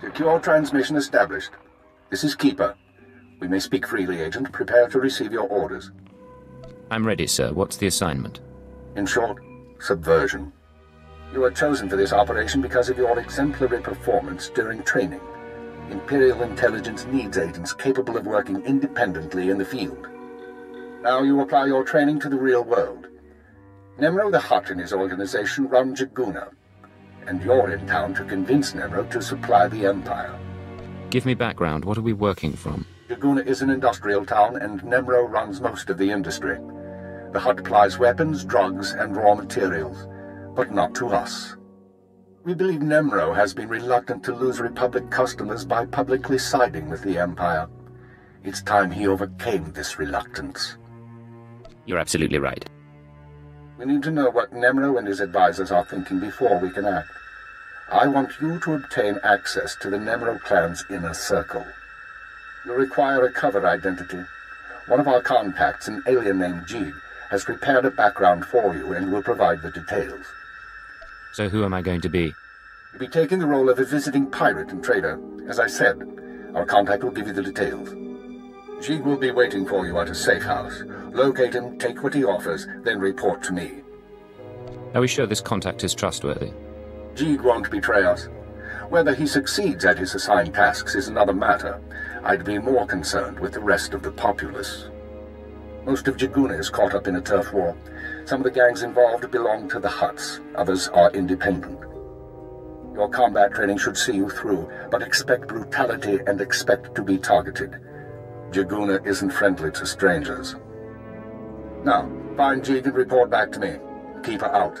Secure transmission established. This is Keeper. We may speak freely, Agent. Prepare to receive your orders. I'm ready, sir. What's the assignment? In short, subversion. You were chosen for this operation because of your exemplary performance during training. Imperial intelligence needs agents capable of working independently in the field. Now you apply your training to the real world. Nem'ro the Hutt and his organization run Jiguuna, and you're in town to convince Nem'ro to supply the Empire. Give me background. What are we working from? Jiguuna is an industrial town, and Nem'ro runs most of the industry. The Hutt supplies weapons, drugs, and raw materials, but not to us. We believe Nem'ro has been reluctant to lose Republic customers by publicly siding with the Empire. It's time he overcame this reluctance. You're absolutely right. We need to know what Nem'ro and his advisors are thinking before we can act. I want you to obtain access to the Nem'ro clan's inner circle. You'll require a cover identity. One of our contacts, an alien named Jeeg, has prepared a background for you and will provide the details. So who am I going to be? You'll be taking the role of a visiting pirate and trader. As I said, our contact will give you the details. Jeeg will be waiting for you at a safe house. Locate him, take what he offers, then report to me. Are we sure this contact is trustworthy? Jeeg won't betray us. Whether he succeeds at his assigned tasks is another matter. I'd be more concerned with the rest of the populace. Most of Jiguuna is caught up in a turf war. Some of the gangs involved belong to the Hutts, others are independent. Your combat training should see you through, but expect brutality and expect to be targeted. Jiguuna isn't friendly to strangers. Now, find Jeeg and report back to me. Keeper out.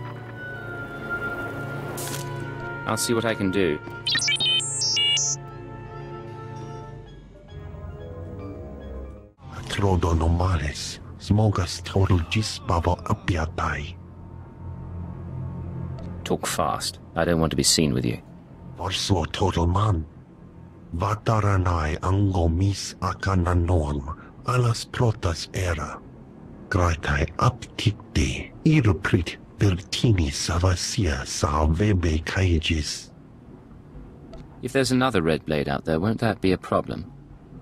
I'll see what I can do. Trodo normales. Smogas total gis babo apiatai. Talk fast. I don't want to be seen with you. Varso total man. Vataranai angomis akana norm. Alas protas era. Graitai aptikte. Iruprit Bertini savasia salvebe kaigis. If there's another red blade out there, won't that be a problem?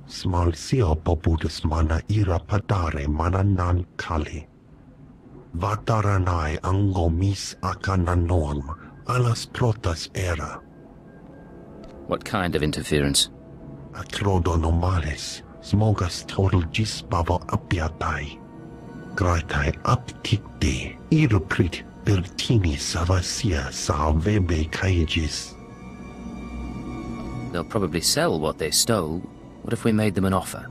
Small sio popudus mana ira padare mana nan kali. Vataranai angomis akana norm. Alas protas era. What kind of interference? Atrodo normales. Smogas total gis babo apiatai. Graitai aptikte. Iruprit Bertini savasia salvebe kaigis. They'll probably sell what they stole. What if we made them an offer?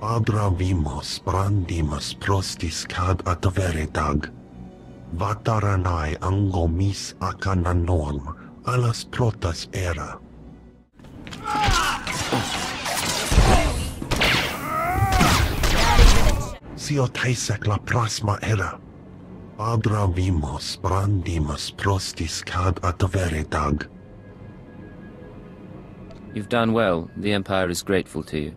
Padra vimos brandimus prostis cad adveretag. Vataranai angomis akana norm. Alas protas era. Sio taisek la prasma era. Padra vimos brandimus prostis cad adveretag. You've done well. The Empire is grateful to you.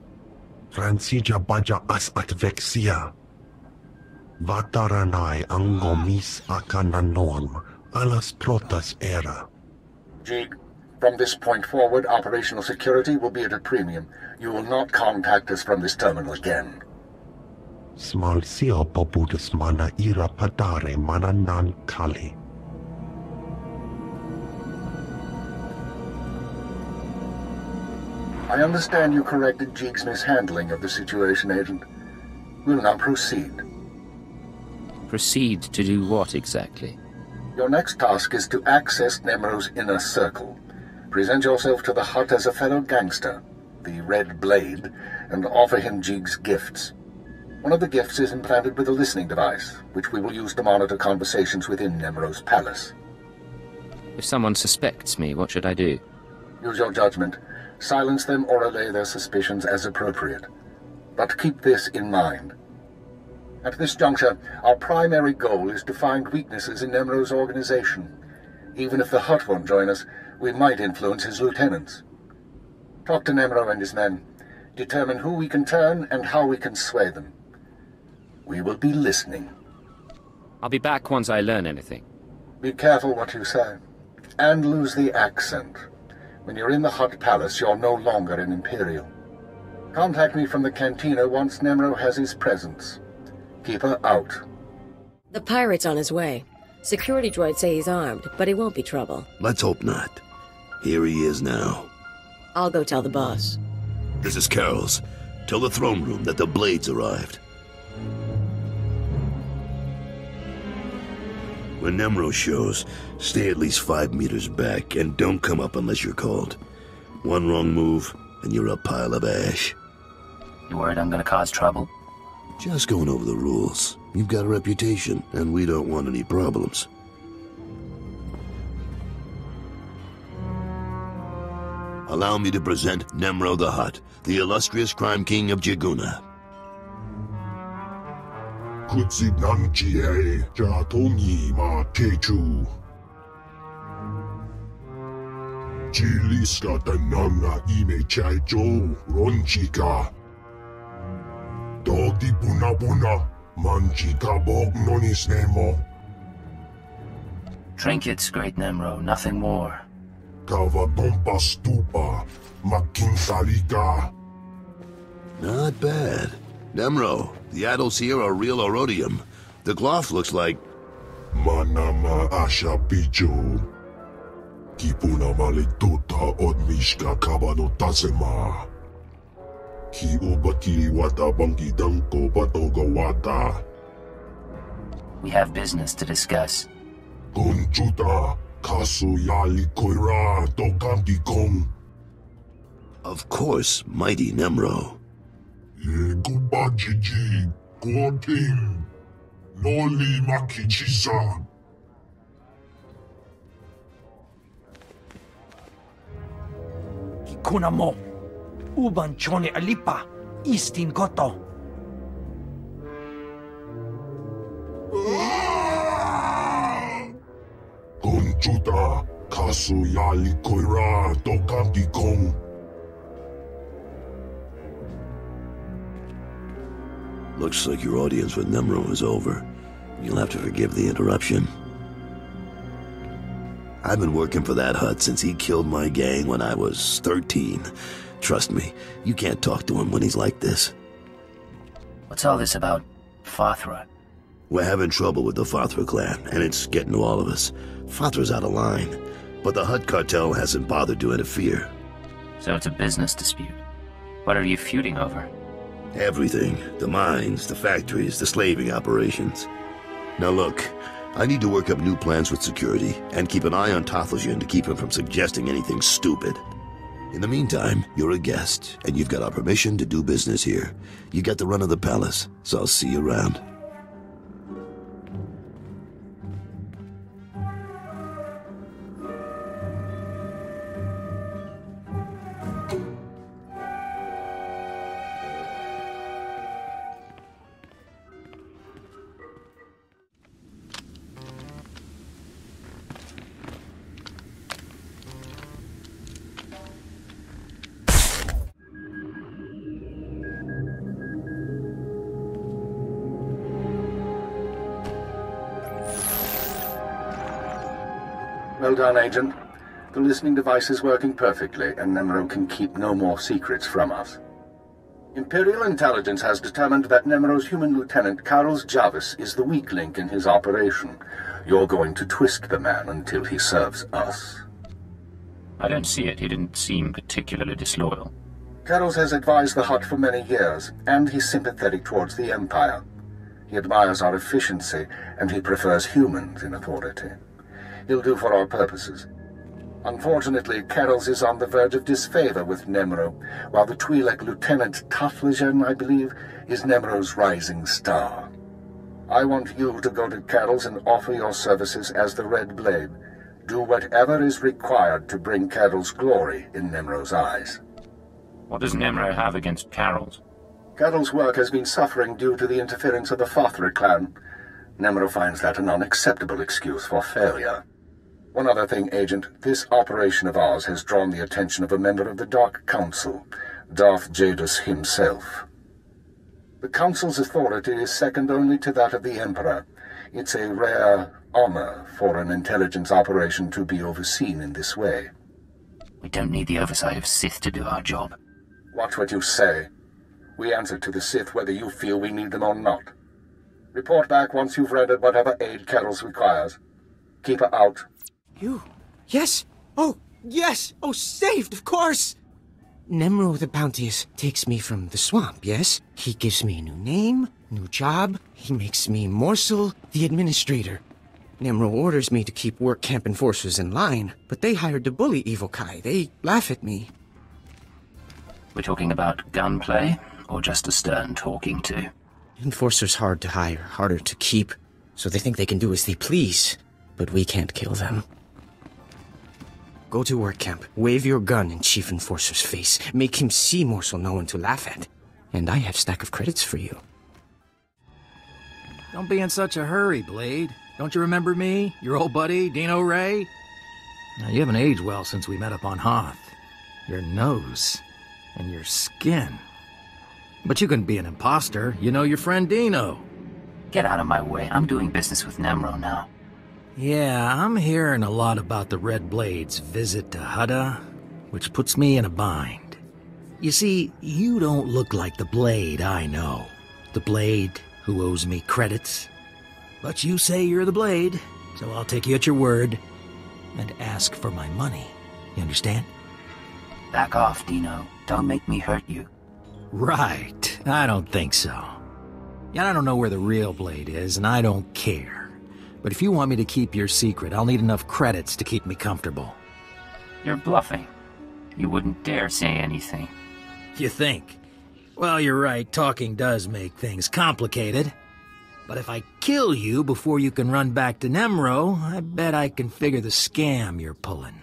Fransija baja as advexia. Vataranai angomis akana norm. alas trotas era. Jeeg, from this point forward, operational security will be at a premium. You will not contact us from this terminal again. Small sio poputus mana ira padare mana nan kali. I understand you corrected Jeeg's mishandling of the situation, Agent. We'll now proceed. Proceed to do what exactly? Your next task is to access Nem'ro's inner circle. Present yourself to the Hutt as a fellow gangster, the Red Blade, and offer him Jeeg's gifts. One of the gifts is implanted with a listening device, which we will use to monitor conversations within Nem'ro's palace. If someone suspects me, what should I do? Use your judgment. Silence them or allay their suspicions as appropriate. But keep this in mind. At this juncture, our primary goal is to find weaknesses in Nem'ro's organization. Even if the Hutt won't join us, we might influence his lieutenants. Talk to Nem'ro and his men. Determine who we can turn and how we can sway them. We will be listening. I'll be back once I learn anything. Be careful what you say. And lose the accent. When you're in the Hutt Palace, you're no longer an Imperial. Contact me from the cantina once Nem'ro has his presence. Keeper out. The pirate's on his way. Security droids say he's armed, but he won't be trouble. Let's hope not. Here he is now. I'll go tell the boss. This is Karrels. Tell the throne room that the Blades arrived. When Nem'ro shows, stay at least five meters back and don't come up unless you're called. One wrong move, and you're a pile of ash. You worried I'm gonna cause trouble? Just going over the rules. You've got a reputation, and we don't want any problems. Allow me to present Nem'ro the Hutt, the illustrious crime king of Jiguuna. Kutsi nanchi he ja tongi ma techu. Chiliska tananga ime chai jo ronchika. Doti puna puna manchika bog nonis nemo. Trinkets, Great Nem'ro, nothing more. Kava dompa stupa makinsalika. Not bad. Nem'ro, the adults here are real aurodium. The Gloff looks like... Manama asha picho. Kipuna malituta od mishka kabano tasema. Ki ubaki wata bangi danko batoga wata. We have business to discuss. Kunchuta kasu yali koira tokanti kong. Of course, mighty Nem'ro. Ye kubajiji kuoting. Noli makichisa. Kikuna mo. Uban chone alipa. Istin koto. Kunchuta kasu yali koira tokanti kong. Looks like your audience with Nem'ro is over. You'll have to forgive the interruption. I've been working for that Hutt since he killed my gang when I was 13. Trust me, you can't talk to him when he's like this. What's all this about Fa'athra? We're having trouble with the Fa'athra clan, and it's getting to all of us. Fa'athra's out of line, but the Hutt cartel hasn't bothered to interfere. So it's a business dispute. What are you feuding over? Everything. The mines, the factories, the slaving operations. Now look, I need to work up new plans with security, and keep an eye on Tothelsjan to keep him from suggesting anything stupid. In the meantime, you're a guest, and you've got our permission to do business here. You got the run of the palace, so I'll see you around. Agent. The listening device is working perfectly, and Nem'ro can keep no more secrets from us. Imperial intelligence has determined that Nem'ro's human lieutenant, Karrels Jarvis, is the weak link in his operation. You're going to twist the man until he serves us. I don't see it. He didn't seem particularly disloyal. Karrels has advised the Hutt for many years, and he's sympathetic towards the Empire. He admires our efficiency, and he prefers humans in authority. He'll do for our purposes. Unfortunately, Karrels is on the verge of disfavor with Nem'ro, while the Twi'lek Lieutenant Taflajan, I believe, is Nem'ro's rising star. I want you to go to Karrels and offer your services as the Red Blade. Do whatever is required to bring Karrels glory in Nem'ro's eyes. What does Nem'ro have against Karrels? Karrels' work has been suffering due to the interference of the Fa'athra clan. Nem'ro finds that an unacceptable excuse for failure. One other thing, Agent. This operation of ours has drawn the attention of a member of the Dark Council, Darth Jadus himself. The Council's authority is second only to that of the Emperor. It's a rare honor for an intelligence operation to be overseen in this way. We don't need the oversight of Sith to do our job. Watch what you say. We answer to the Sith whether you feel we need them or not. Report back once you've rendered whatever aid Karrels requires. Keeper out. You? Yes? Oh, yes! Oh, saved, of course! Nem'ro the Bounteous takes me from the swamp, yes? He gives me a new name, new job. He makes me Morsel the Administrator. Nem'ro orders me to keep work camp enforcers in line, but they hired to bully Evocii. They laugh at me. We're talking about gunplay, or just a stern talking to? Enforcers hard to hire, harder to keep, so they think they can do as they please, but we can't kill them. Go to work camp, wave your gun in Chief Enforcer's face, make him see Morsel no one to laugh at. And I have stack of credits for you. Don't be in such a hurry, Blade. Don't you remember me? Your old buddy, Dino Ray? Now, you haven't aged well since we met up on Hoth. Your nose and your skin. But you couldn't be an imposter. You know your friend Dino. Get out of my way. I'm doing business with Nem'ro now. Yeah, I'm hearing a lot about the Red Blade's visit to Hutta, which puts me in a bind. You see, you don't look like the Blade I know. The Blade who owes me credits. But you say you're the Blade, so I'll take you at your word and ask for my money. You understand? Back off, Dino. Don't make me hurt you. Right. I don't think so. Yeah, I don't know where the real Blade is, and I don't care. But if you want me to keep your secret, I'll need enough credits to keep me comfortable. You're bluffing. You wouldn't dare say anything. You think? Well, you're right, talking does make things complicated. But if I kill you before you can run back to Nem'ro, I bet I can figure the scam you're pulling.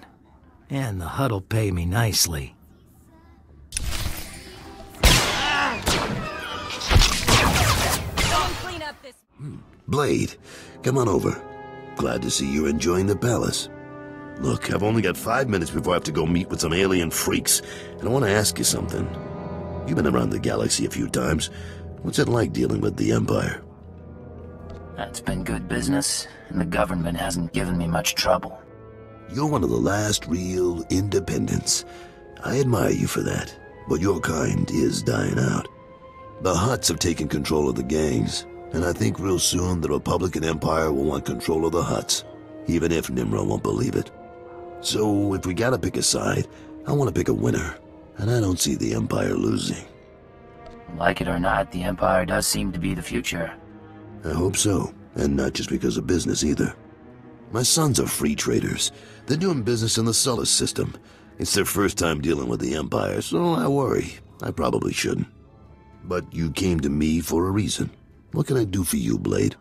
And the Hutt'll pay me nicely. Hmm. Blade, come on over. Glad to see you're enjoying the palace. Look, I've only got five minutes before I have to go meet with some alien freaks, and I want to ask you something. You've been around the galaxy a few times. What's it like dealing with the Empire? That's been good business, and the government hasn't given me much trouble. You're one of the last real independents. I admire you for that, but your kind is dying out. The Hutts have taken control of the gangs, and I think real soon the Republican Empire will want control of the Hutts, even if Nem'ro won't believe it. So if we gotta pick a side, I want to pick a winner, and I don't see the Empire losing. Like it or not, the Empire does seem to be the future. I hope so, and not just because of business either. My sons are free traders. They're doing business in the Sullust system. It's their first time dealing with the Empire, so I worry. I probably shouldn't. But you came to me for a reason. What can I do for you, Blade?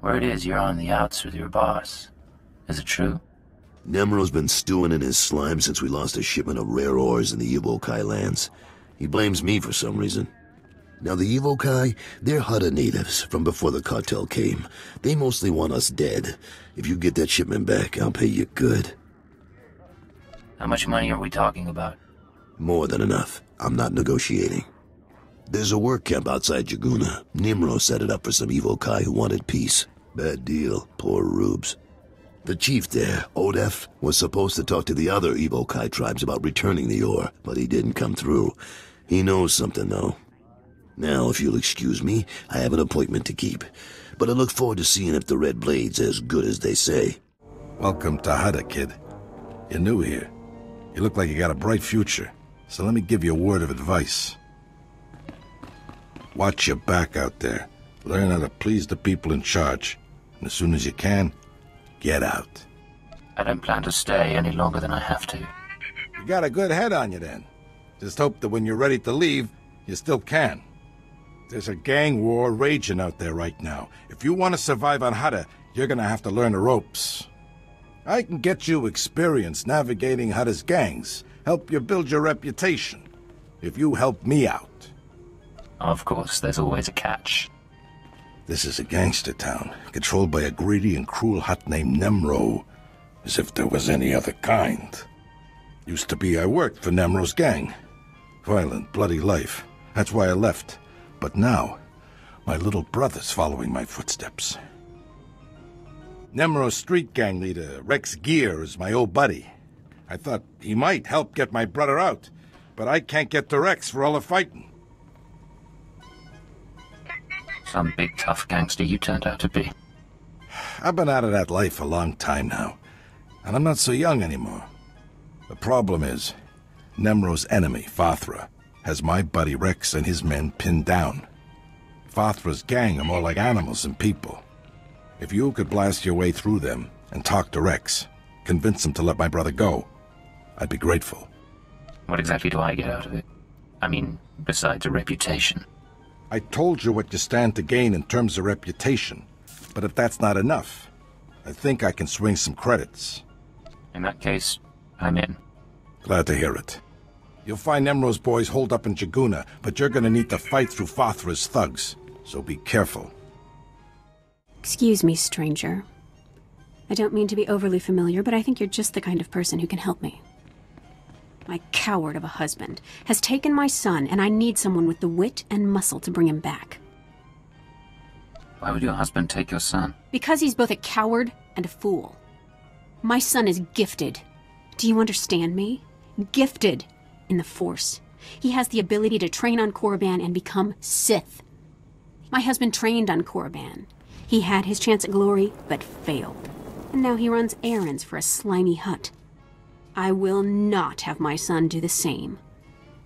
Word is you're on the outs with your boss. Is it true? Nem'ro's been stewing in his slime since we lost a shipment of rare ores in the Evocii lands. He blames me for some reason. Now, the Evocii, they're Hutta natives from before the cartel came. They mostly want us dead. If you get that shipment back, I'll pay you good. How much money are we talking about? More than enough. I'm not negotiating. There's a work camp outside Jiguuna. Nem'ro set it up for some Evocii who wanted peace. Bad deal. Poor Rubes. The chief there, Odef, was supposed to talk to the other Evocii tribes about returning the ore, but he didn't come through. He knows something, though. Now, if you'll excuse me, I have an appointment to keep. But I look forward to seeing if the Red Blade's as good as they say. Welcome to Hutta, kid. You're new here. You look like you got a bright future, so let me give you a word of advice. Watch your back out there. Learn how to please the people in charge. And as soon as you can, get out. I don't plan to stay any longer than I have to. You got a good head on you then. Just hope that when you're ready to leave, you still can. There's a gang war raging out there right now. If you want to survive on Hutta, you're gonna have to learn the ropes. I can get you experience navigating Hutta's gangs, help you build your reputation. If you help me out. Of course, there's always a catch. This is a gangster town, controlled by a greedy and cruel Hutt named Nem'ro. As if there was any other kind. Used to be I worked for Nem'ro's gang. Violent, bloody life. That's why I left. But now, my little brother's following my footsteps. Nem'ro's street gang leader, Rex Gear, is my old buddy. I thought he might help get my brother out, but I can't get to Rex for all the fighting. Some big tough gangster you turned out to be. I've been out of that life a long time now, and I'm not so young anymore. The problem is, Nem'ro's enemy, Fa'athra, has my buddy Rex and his men pinned down. Fa'athra's gang are more like animals than people. If you could blast your way through them and talk to Rex, convince him to let my brother go, I'd be grateful. What exactly do I get out of it? I mean, besides a reputation. I told you what you stand to gain in terms of reputation, but if that's not enough, I think I can swing some credits. In that case, I'm in. Glad to hear it. You'll find Nem'ro's boys holed up in Jiguuna, but you're gonna need to fight through Fa'athra's thugs, so be careful. Excuse me, stranger. I don't mean to be overly familiar, but I think you're just the kind of person who can help me. My coward of a husband has taken my son, and I need someone with the wit and muscle to bring him back. Why would your husband take your son? Because he's both a coward and a fool. My son is gifted. Do you understand me? Gifted in the Force. He has the ability to train on Korriban and become Sith. My husband trained on Korriban. He had his chance at glory, but failed. And now he runs errands for a slimy Hutt. I will not have my son do the same.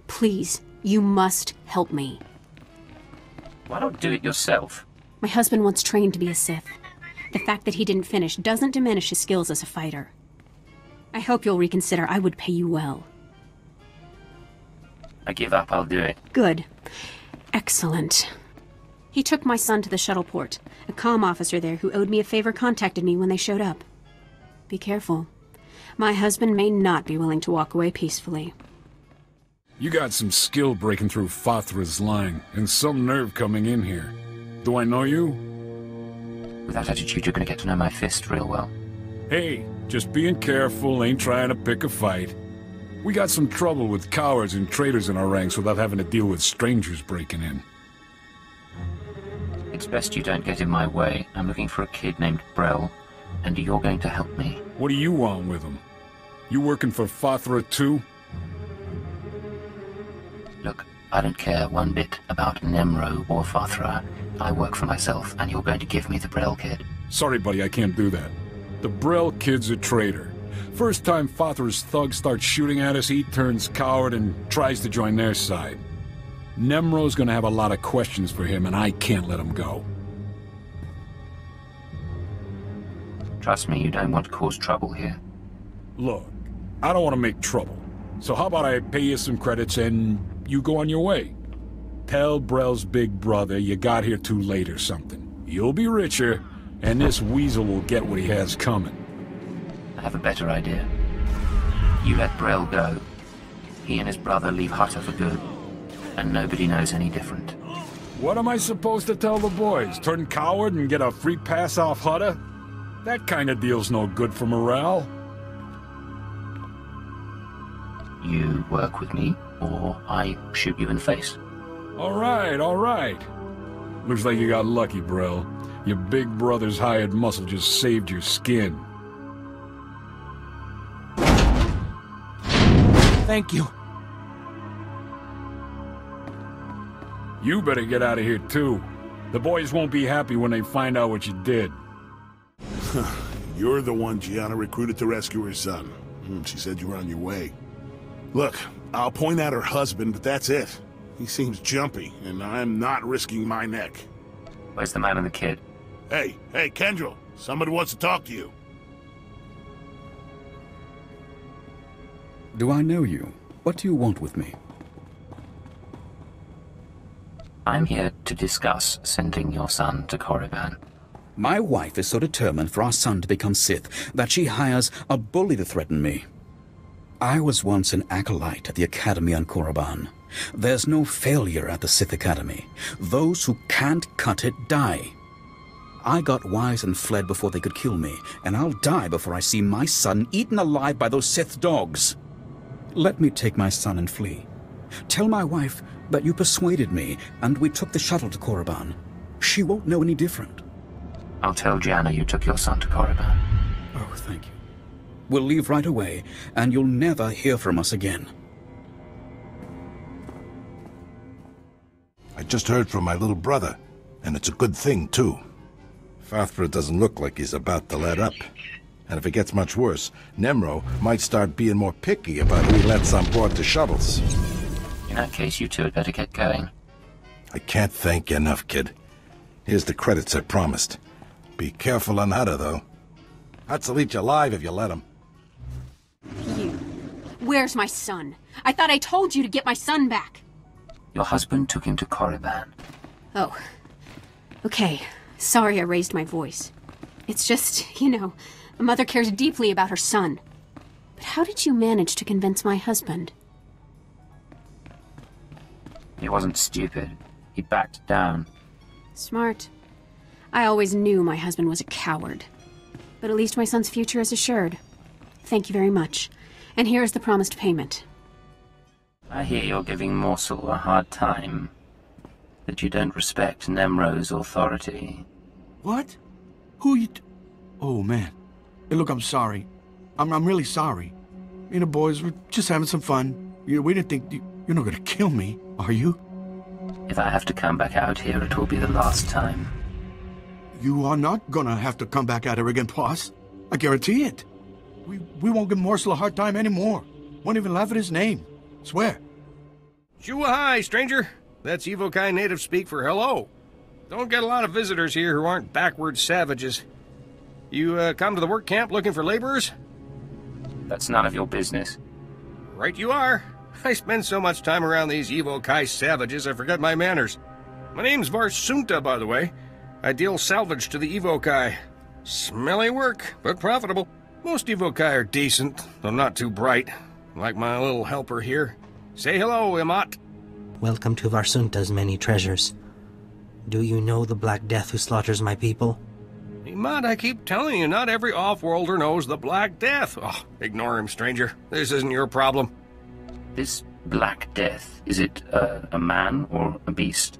Please, you must help me. Why not do it yourself? My husband once trained to be a Sith. The fact that he didn't finish doesn't diminish his skills as a fighter. I hope you'll reconsider. I would pay you well. I give up, I'll do it. Good. Excellent. He took my son to the shuttle port. A comm officer there who owed me a favor contacted me when they showed up. Be careful. My husband may not be willing to walk away peacefully. You got some skill breaking through Fa'athra's line, and some nerve coming in here. Do I know you? With that attitude, you're gonna get to know my fist real well. Hey, just being careful, ain't trying to pick a fight. We got some trouble with cowards and traitors in our ranks without having to deal with strangers breaking in. It's best you don't get in my way. I'm looking for a kid named Brel, and you're going to help me. What do you want with him? You working for Fa'athra too? Look, I don't care one bit about Nem'ro or Fa'athra. I work for myself, and you're going to give me the Brel kid. Sorry, buddy, I can't do that. The Brel kid's a traitor. First time Fa'athra's thugs start shooting at us, he turns coward and tries to join their side. Nem'ro's gonna have a lot of questions for him, and I can't let him go. Trust me, you don't want to cause trouble here. Look, I don't want to make trouble. So how about I pay you some credits and you go on your way? Tell Brel's big brother you got here too late or something. You'll be richer, and this weasel will get what he has coming. I have a better idea. You let Brel go. He and his brother leave Hutta for good. And nobody knows any different. What am I supposed to tell the boys? Turn coward and get a free pass off Hutta? That kind of deal's no good for morale. You work with me, or I shoot you in the face. All right, all right. Looks like you got lucky, Brel. Your big brother's hired muscle just saved your skin. Thank you. You better get out of here, too. The boys won't be happy when they find out what you did. You're the one Gianna recruited to rescue her son. Hmm, She said you were on your way. Look, I'll point out her husband, but that's it. He seems jumpy, and I'm not risking my neck. Where's the man and the kid? Hey, hey, Kendrell, somebody wants to talk to you. Do I know you? What do you want with me? I'm here to discuss sending your son to Korriban. My wife is so determined for our son to become Sith that she hires a bully to threaten me. I was once an acolyte at the Academy on Korriban. There's no failure at the Sith Academy. Those who can't cut it die. I got wise and fled before they could kill me, and I'll die before I see my son eaten alive by those Sith dogs. Let me take my son and flee. Tell my wife that you persuaded me, and we took the shuttle to Korriban. She won't know any different. I'll tell Gianna you took your son to Korriban. Oh, thank you. We'll leave right away, and you'll never hear from us again. I just heard from my little brother, and it's a good thing, too. Fa'athra doesn't look like he's about to let up. And if it gets much worse, Nem'ro might start being more picky about who he lets on board the shuttles. In that case, you two had better get going. I can't thank you enough, kid. Here's the credits I promised. Be careful on Hutta, though. Hutt'll eat you alive if you let him. You. Where's my son? I thought I told you to get my son back. Your husband took him to Korriban. Oh. Okay. Sorry I raised my voice. It's just, you know, a mother cares deeply about her son. But how did you manage to convince my husband? He wasn't stupid. He backed down. Smart. I always knew my husband was a coward. But at least my son's future is assured. Thank you very much. And here is the promised payment. I hear you're giving Morsel a hard time. That you don't respect Nem'ro's authority. What? Who you... T- oh, man. Hey, look, I'm sorry. I'm, I'm really sorry. You know, boys, we're just having some fun. You know, we didn't think... You, you're not gonna kill me, are you? If I have to come back out here, it will be the last time. You are not gonna have to come back at her again, boss. I guarantee it. We, we won't give Morsel a hard time anymore. Won't even laugh at his name. Swear. Shuahai, stranger. That's Evocii native speak for hello. Don't get a lot of visitors here who aren't backward savages. You uh, come to the work camp looking for laborers? That's none of your business. Right you are. I spend so much time around these Evocii savages I forget my manners. My name's Varsunta, by the way. I deal salvage to the Evocii. Smelly work, but profitable. Most Evocii are decent, though not too bright. Like my little helper here. Say hello, Imat. Welcome to Varsunta's many treasures. Do you know the Black Death who slaughters my people? Imat, I keep telling you, not every off-worlder knows the Black Death. Oh, ignore him, stranger. This isn't your problem. This Black Death, is it uh, a man or a beast?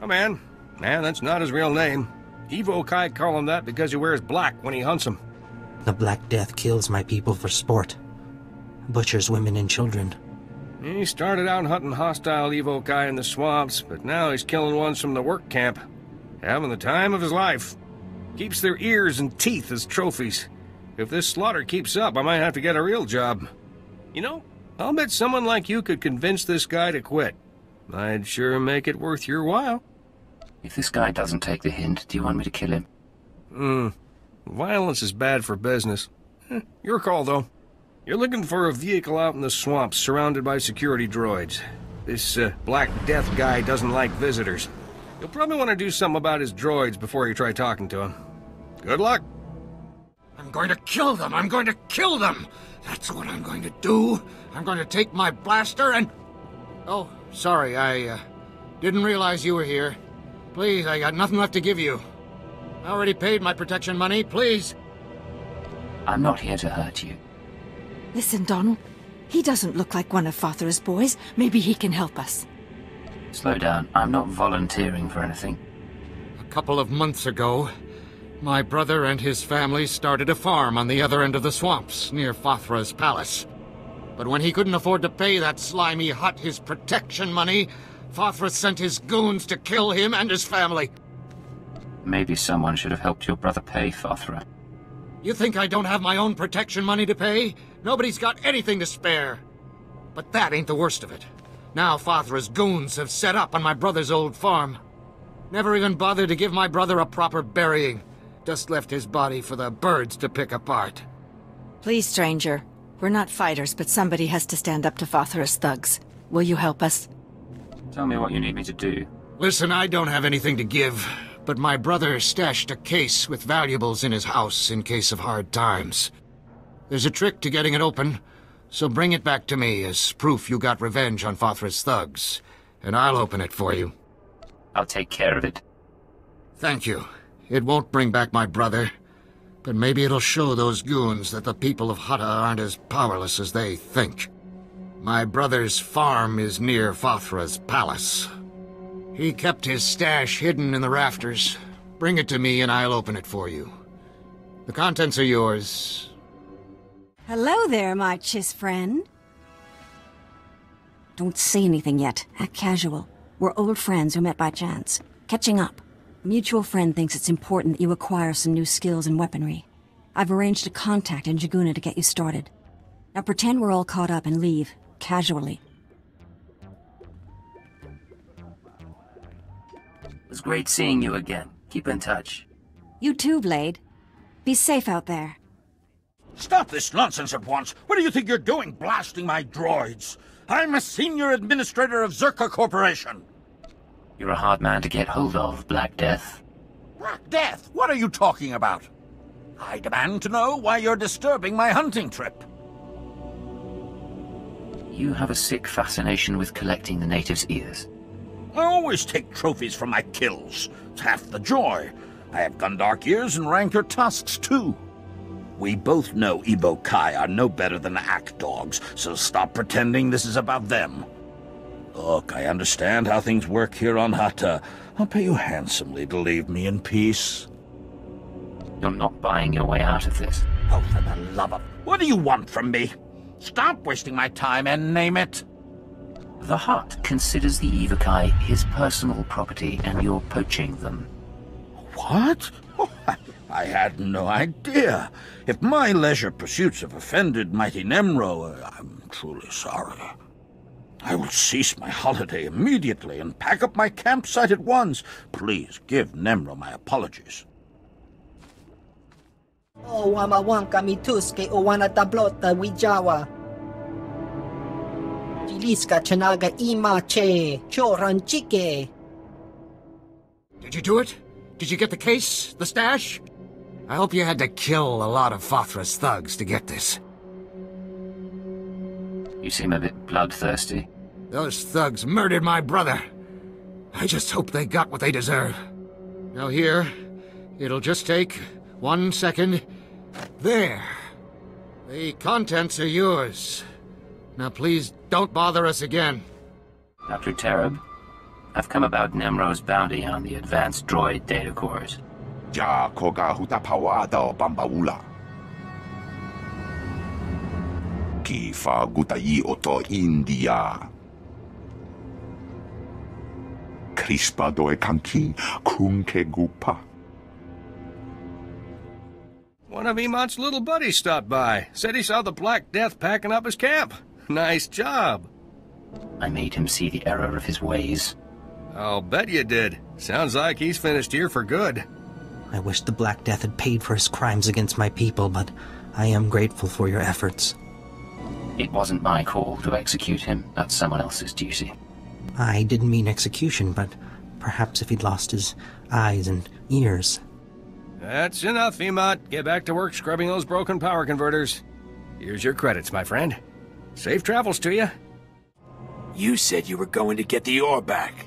A man. Man, that's not his real name. Evocii call him that because he wears black when he hunts them. The Black Death kills my people for sport. Butchers women and children. He started out hunting hostile Evocii in the swamps, but now he's killing ones from the work camp. Having the time of his life. Keeps their ears and teeth as trophies. If this slaughter keeps up, I might have to get a real job. You know, I'll bet someone like you could convince this guy to quit. I'd sure make it worth your while. If this guy doesn't take the hint, do you want me to kill him? Hmm. Violence is bad for business. Eh, Your call, though. You're looking for a vehicle out in the swamps surrounded by security droids. This uh, Black Death guy doesn't like visitors. You'll probably want to do something about his droids before you try talking to him. Good luck. I'm going to kill them! I'm going to kill them! That's what I'm going to do! I'm going to take my blaster and... Oh, sorry, I, uh, didn't realize you were here. Please, I got nothing left to give you. I already paid my protection money, please. I'm not here to hurt you. Listen, Donald. He doesn't look like one of Father's boys. Maybe he can help us. Slow down. I'm not volunteering for anything. A couple of months ago, my brother and his family started a farm on the other end of the swamps, near Fa'athra's palace. But when he couldn't afford to pay that slimy Hutt his protection money, Fa'athra sent his goons to kill him and his family. Maybe someone should have helped your brother pay Fa'athra. You think I don't have my own protection money to pay? Nobody's got anything to spare. But that ain't the worst of it. Now Fa'athra's goons have set up on my brother's old farm. Never even bothered to give my brother a proper burying. Just left his body for the birds to pick apart. Please, stranger. We're not fighters, but somebody has to stand up to Fa'athra's thugs. Will you help us? Tell me what you need me to do. Listen, I don't have anything to give, but my brother stashed a case with valuables in his house in case of hard times. There's a trick to getting it open, so bring it back to me as proof you got revenge on Fa'athra's thugs, and I'll open it for you. I'll take care of it. Thank you. It won't bring back my brother, but maybe it'll show those goons that the people of Hutta aren't as powerless as they think. My brother's farm is near Fa'athra's palace. He kept his stash hidden in the rafters. Bring it to me and I'll open it for you. The contents are yours. Hello there, my Chiss friend. Don't say anything yet. Act casual. We're old friends who met by chance. Catching up. Mutual friend thinks it's important that you acquire some new skills and weaponry. I've arranged a contact in Jiguuna to get you started. Now pretend we're all caught up and leave, casually. It was great seeing you again. Keep in touch. You too, Blade. Be safe out there. Stop this nonsense at once. What do you think you're doing, blasting my droids? I'm a senior administrator of Czerka Corporation. You're a hard man to get hold of, Black Death. Black Death? What are you talking about? I demand to know why you're disturbing my hunting trip. You have a sick fascination with collecting the natives' ears. I always take trophies from my kills. It's half the joy. I have Gundark ears and Rancor tusks, too. We both know Evocii are no better than act dogs, so stop pretending this is about them. Look, I understand how things work here on Hutta. I'll pay you handsomely to leave me in peace. You're not buying your way out of this. Oh, for the love of... What do you want from me? Stop wasting my time and name it. The Hutt considers the Evocii his personal property, and you're poaching them. What? Oh, I, I had no idea. If my leisure pursuits have offended mighty Nem'ro, I'm truly sorry. I will cease my holiday immediately and pack up my campsite at once. Please give Nem'ro my apologies. Oh, o wamawanka mituske o wana tablota wijawa. Jiliska chanaga ima che choranchike. Did you do it? Did you get the case? The stash? I hope you had to kill a lot of Fa'athra's thugs to get this. You seem a bit bloodthirsty. Those thugs murdered my brother. I just hope they got what they deserve. Now here, it'll just take one second. There. The contents are yours. Now please don't bother us again. Dr. Tereb, I've come about Nem'ro's bounty on the advanced droid data cores. Ja koga hutapawada bambaula. Kifa gutai oto India. Crispa doe kankin kunke gupa. One of Emot's little buddies stopped by. Said he saw the Black Death packing up his camp. Nice job. I made him see the error of his ways. I'll bet you did. Sounds like he's finished here for good. I wish the Black Death had paid for his crimes against my people, but I am grateful for your efforts. It wasn't my call to execute him. That's someone else's duty. I didn't mean execution, but perhaps if he'd lost his eyes and ears. That's enough, Emot. Get back to work scrubbing those broken power converters. Here's your credits, my friend. Safe travels to you. You said you were going to get the ore back.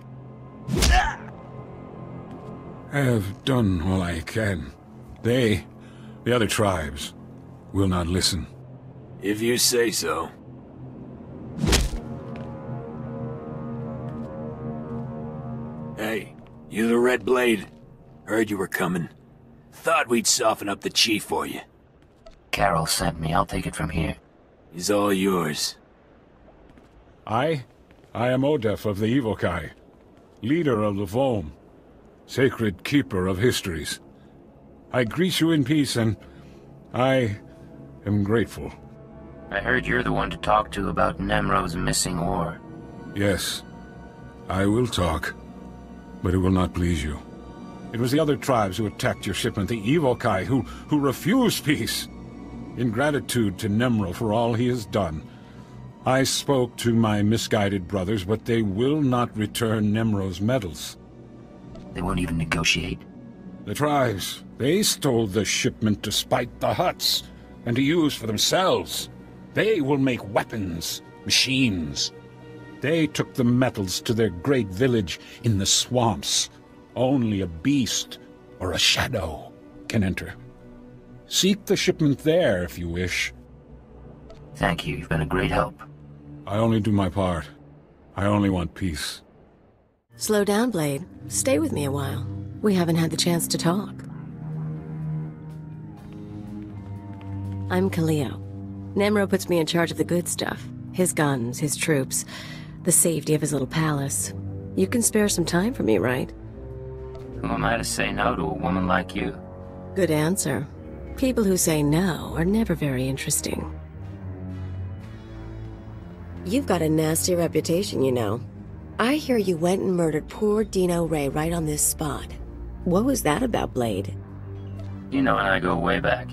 I have done all I can. They, the other tribes, will not listen. If you say so. Hey, you the Red Blade? Heard you were coming. Thought we'd soften up the chief for you. Karrels sent me. I'll take it from here. He's all yours. I? I am Odef of the Evocii, leader of the Vohm, sacred keeper of histories. I greet you in peace, and I am grateful. I heard you're the one to talk to about Nem'ro's missing ore. Yes, I will talk, but it will not please you. It was the other tribes who attacked your shipment, the Evocii, who, who refused peace. In gratitude to Nem'ro for all he has done, I spoke to my misguided brothers, but they will not return Nem'ro's medals. They won't even negotiate? The tribes, they stole the shipment to spite the Hutts, and to use for themselves. They will make weapons, machines. They took the metals to their great village in the swamps. Only a beast or a shadow can enter. Seek the shipment there if you wish. Thank you. You've been a great help. I only do my part. I only want peace. Slow down, Blade. Stay with me a while. We haven't had the chance to talk. I'm Kaliyo. Nem'ro puts me in charge of the good stuff. His guns, his troops, the safety of his little palace. You can spare some time for me, right? Who am I to say no to a woman like you? Good answer. People who say no are never very interesting. You've got a nasty reputation, you know. I hear you went and murdered poor Dino Ray right on this spot. What was that about, Blade? You know and I go way back.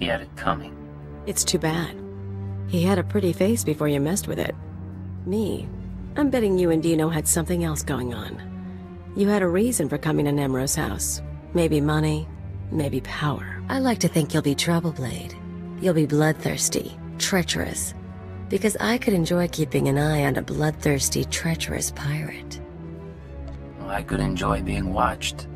He had it coming. It's too bad. He had a pretty face before you messed with it. Me, I'm betting you and Dino had something else going on. You had a reason for coming to Nem'ro's house. Maybe money, maybe power. I like to think you'll be trouble, Blade. You'll be bloodthirsty, treacherous. Because I could enjoy keeping an eye on a bloodthirsty, treacherous pirate. Well, I could enjoy being watched.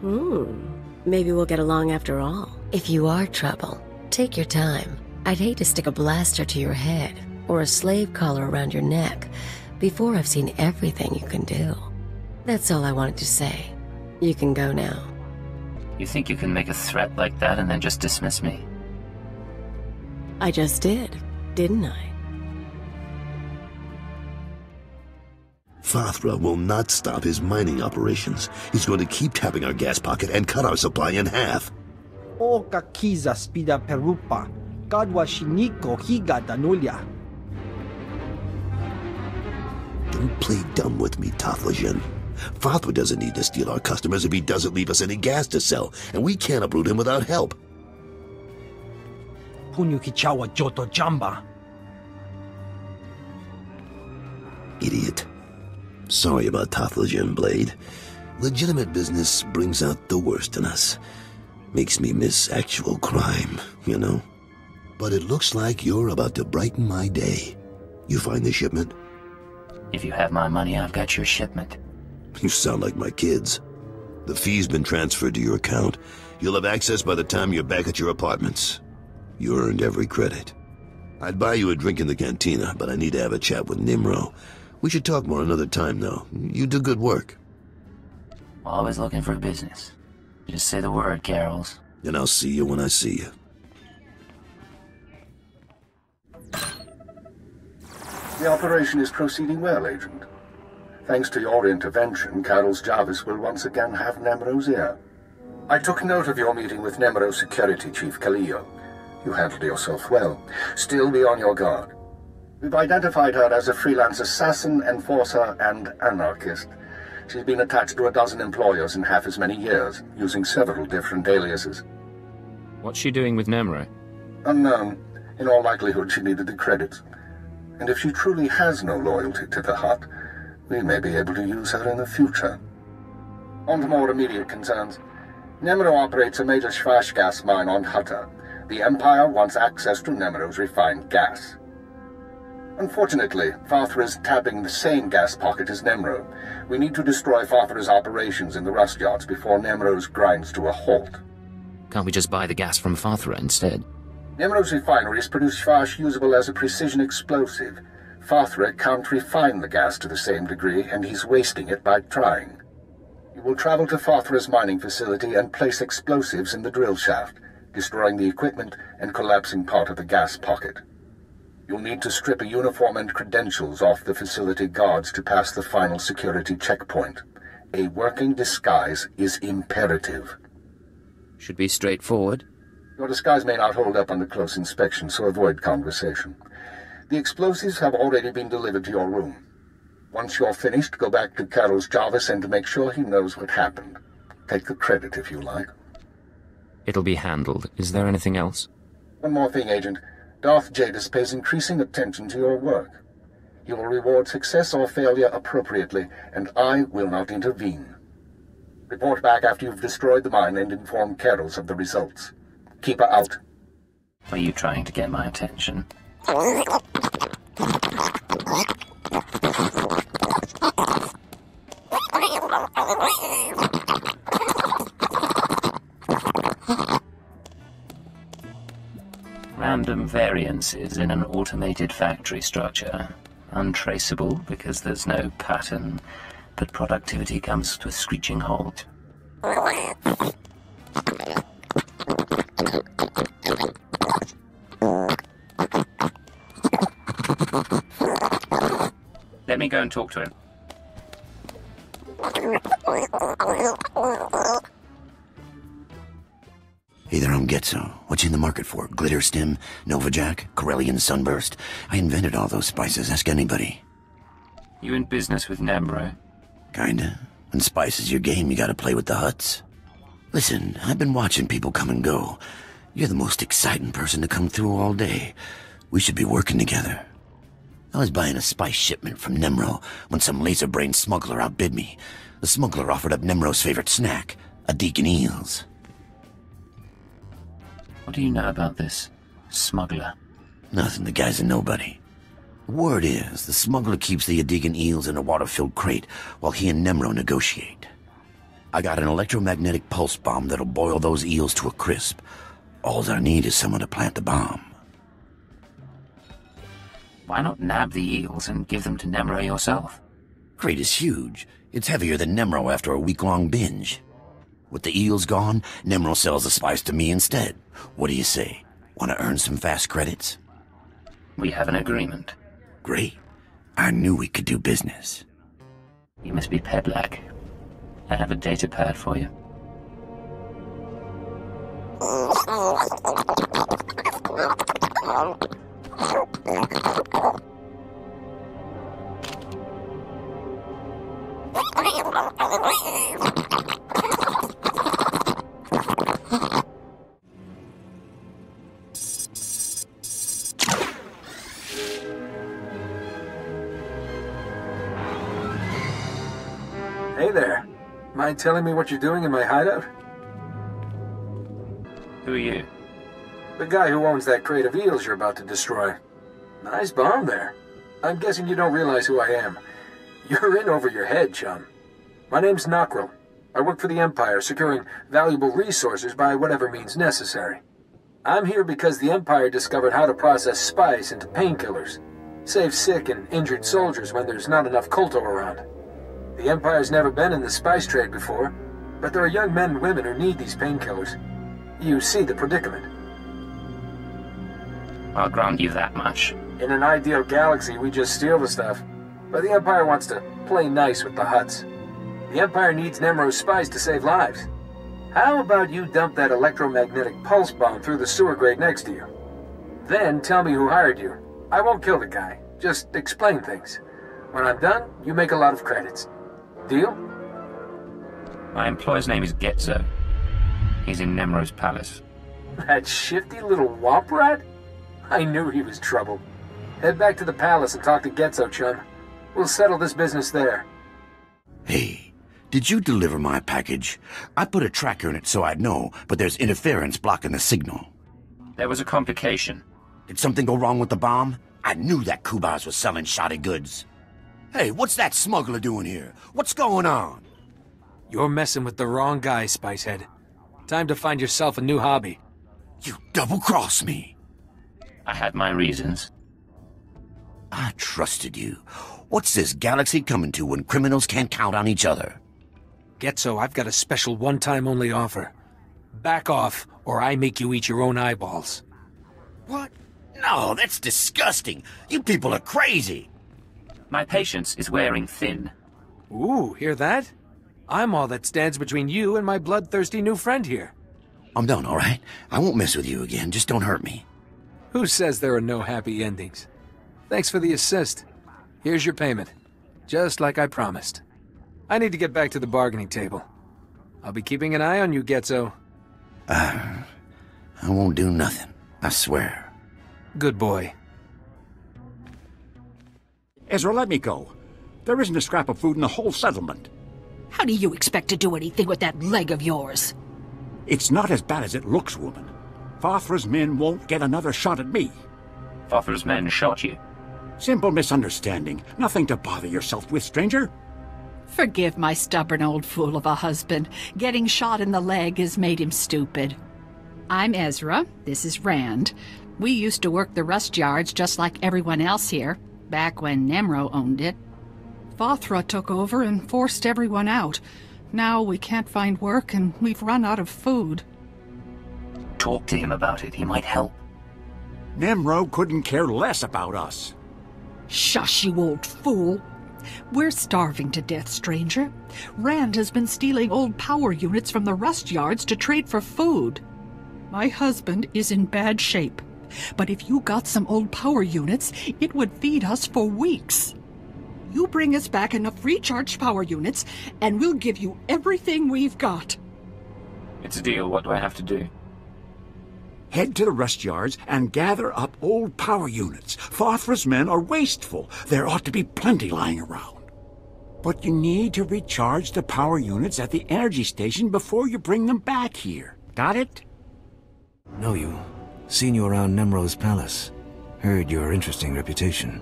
Hmm. Maybe we'll get along after all. If you are trouble, take your time. I'd hate to stick a blaster to your head or a slave collar around your neck before I've seen everything you can do. That's all I wanted to say. You can go now. You think you can make a threat like that and then just dismiss me? I just did, didn't I? Fa'athra will not stop his mining operations. He's going to keep tapping our gas pocket and cut our supply in half. O kakiza spida perupa, kadwa shiniko higa danulia. Don't play dumb with me, Tarthalogen. Fa'athra doesn't need to steal our customers if he doesn't leave us any gas to sell, and we can't uproot him without help. Punyu kichawa joto jamba. Idiot. Sorry about Tarthalogen, Blade. Legitimate business brings out the worst in us. Makes me miss actual crime, you know? But it looks like you're about to brighten my day. You find the shipment? If you have my money, I've got your shipment. You sound like my kids. The fee's been transferred to your account. You'll have access by the time you're back at your apartments. You earned every credit. I'd buy you a drink in the cantina, but I need to have a chat with Nem'ro. We should talk more another time, though. You do good work. Always looking for business. Just say the word, Karrels. And I'll see you when I see you. The operation is proceeding well, Agent. Thanks to your intervention, Karrels Javis will once again have Nem'ro's ear. I took note of your meeting with Nem'ro's security chief, Kaliyo. You handled yourself well. Still be on your guard. We've identified her as a freelance assassin, enforcer, and anarchist. She's been attached to a dozen employers in half as many years, using several different aliases. What's she doing with Nem'ro? Unknown. In all likelihood, she needed the credits. And if she truly has no loyalty to the Hutt, we may be able to use her in the future. On to more immediate concerns. Nem'ro operates a major Shvash gas mine on Hutta. The Empire wants access to Nem'ro's refined gas. Unfortunately, Fa'athra is tapping the same gas pocket as Nem'ro. We need to destroy Fa'athra's operations in the rust yards before Nem'ro's grinds to a halt. Can't we just buy the gas from Fa'athra instead? Nem'ro's refineries produce Shvash usable as a precision explosive. Fa'athra can't refine the gas to the same degree, and he's wasting it by trying. You will travel to Fa'athra's mining facility and place explosives in the drill shaft, destroying the equipment and collapsing part of the gas pocket. You'll need to strip a uniform and credentials off the facility guards to pass the final security checkpoint. A working disguise is imperative. Should be straightforward. Your disguise may not hold up under close inspection, so avoid conversation. The explosives have already been delivered to your room. Once you're finished, go back to Karrels Javis and make sure he knows what happened. Take the credit if you like. It'll be handled. Is there anything else? One more thing, Agent. Darth Jadus pays increasing attention to your work. He will reward success or failure appropriately, and I will not intervene. Report back after you've destroyed the mine and inform Karrels of the results. Keeper out. Are you trying to get my attention? Random variances in an automated factory structure. Untraceable because there's no pattern, but productivity comes to a screeching halt. Let me go and talk to him. Hey there, I'm Getzo. What you in the market for? Glitter stem, Nova Jack, Corellian sunburst? I invented all those spices. Ask anybody. You in business with Nem'ro? Kinda. When spice is your game, you gotta play with the Hutts. Listen, I've been watching people come and go. You're the most exciting person to come through all day. We should be working together. I was buying a spice shipment from Nem'ro when some laser-brained smuggler outbid me. The smuggler offered up Nem'ro's favorite snack, Adegan eels. What do you know about this smuggler? Nothing, the guy's a nobody. Word is, the smuggler keeps the Adegan eels in a water-filled crate while he and Nem'ro negotiate. I got an electromagnetic pulse bomb that'll boil those eels to a crisp. All I need is someone to plant the bomb. Why not nab the eels and give them to Nem'ro yourself? Crate is huge. It's heavier than Nem'ro after a week-long binge. With the eels gone, Nem'ro sells the spice to me instead. What do you say? Want to earn some fast credits? We have an agreement. Great. I knew we could do business. You must be Peblak. I have a data pad for you. Hey there. Mind telling me what you're doing in my hideout? Who are you? The guy who owns that crate of eels you're about to destroy. Nice bomb there. I'm guessing you don't realize who I am. You're in over your head, chum. My name's Nockrel. I work for the Empire, securing valuable resources by whatever means necessary. I'm here because the Empire discovered how to process spice into painkillers. Save sick and injured soldiers when there's not enough Kolto around. The Empire's never been in the spice trade before, but there are young men and women who need these painkillers. You see the predicament. I'll grant you that much. In an ideal galaxy, we just steal the stuff. But the Empire wants to play nice with the Hutts. The Empire needs Nem'ro's spies to save lives. How about you dump that electromagnetic pulse bomb through the sewer grate next to you? Then tell me who hired you. I won't kill the guy, just explain things. When I'm done, you make a lot of credits. Deal? My employer's name is Getzo. He's in Nem'ro's palace. That shifty little womp rat? I knew he was trouble. Head back to the palace and talk to Getzo, chum. We'll settle this business there. Hey, did you deliver my package? I put a tracker in it so I'd know, but there's interference blocking the signal. There was a complication. Did something go wrong with the bomb? I knew that Kubas was selling shoddy goods. Hey, what's that smuggler doing here? What's going on? You're messing with the wrong guy, Spicehead. Time to find yourself a new hobby. You double-crossed me. I had my reasons. I trusted you. What's this galaxy coming to when criminals can't count on each other? Getzo, I've got a special one-time only offer. Back off, or I make you eat your own eyeballs. What? No, that's disgusting. You people are crazy. My patience is wearing thin. Ooh, hear that? I'm all that stands between you and my bloodthirsty new friend here. I'm done, all right? I won't mess with you again. Just don't hurt me. Who says there are no happy endings? Thanks for the assist. Here's your payment. Just like I promised. I need to get back to the bargaining table. I'll be keeping an eye on you, Getzo. Uh, I won't do nothing. I swear. Good boy. Ezra, let me go. There isn't a scrap of food in the whole settlement. How do you expect to do anything with that leg of yours? It's not as bad as it looks, woman. Fa'athra's men won't get another shot at me. Fa'athra's men shot you? Simple misunderstanding. Nothing to bother yourself with, stranger. Forgive my stubborn old fool of a husband. Getting shot in the leg has made him stupid. I'm Ezra. This is Rand. We used to work the rust yards just like everyone else here, back when Nem'ro owned it. Fa'athra took over and forced everyone out. Now we can't find work and we've run out of food. Talk to him about it. He might help. Nem'ro couldn't care less about us. Shush, you old fool. We're starving to death, stranger. Rand has been stealing old power units from the rust yards to trade for food. My husband is in bad shape, but if you got some old power units, it would feed us for weeks. You bring us back enough recharged power units, and we'll give you everything we've got. It's a deal. What do I have to do? Head to the rust yards and gather up old power units. Fa'athra's men are wasteful. There ought to be plenty lying around. But you need to recharge the power units at the energy station before you bring them back here. Got it? Know you. Seen you around Nem'ro's palace. Heard your interesting reputation.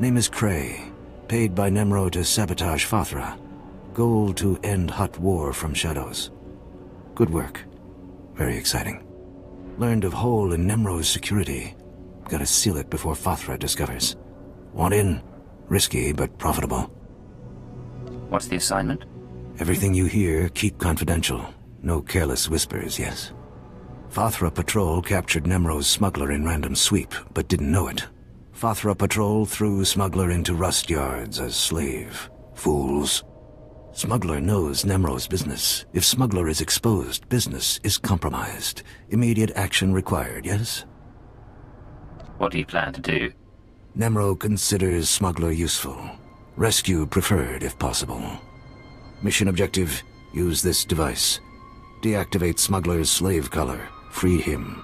Name is Cray. Paid by Nem'ro to sabotage Fa'athra. Goal to end hot war from shadows. Good work. Very exciting. Learned of hole in Nem'ro's security. Gotta seal it before Fa'athra discovers. Want in? Risky, but profitable. What's the assignment? Everything you hear, keep confidential. No careless whispers, yes? Fa'athra Patrol captured Nem'ro's smuggler in random sweep, but didn't know it. Fa'athra Patrol threw smuggler into rust yards as slave. Fools. Smuggler knows Nem'ro's business. If Smuggler is exposed, business is compromised. Immediate action required, yes? What do you plan to do? Nem'ro considers Smuggler useful. Rescue preferred, if possible. Mission objective, use this device. Deactivate Smuggler's slave collar. Free him.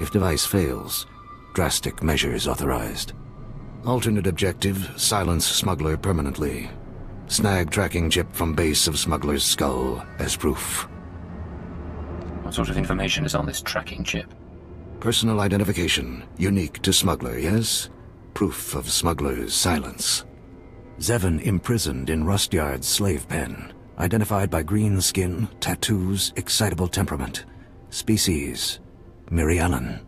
If device fails, drastic measures authorized. Alternate objective, silence Smuggler permanently. Snag tracking chip from base of Smuggler's skull as proof. What sort of information is on this tracking chip? Personal identification, unique to Smuggler, yes? Proof of Smuggler's silence. Zevon imprisoned in Rustyard's slave pen. Identified by green skin, tattoos, excitable temperament. Species, Mirialan.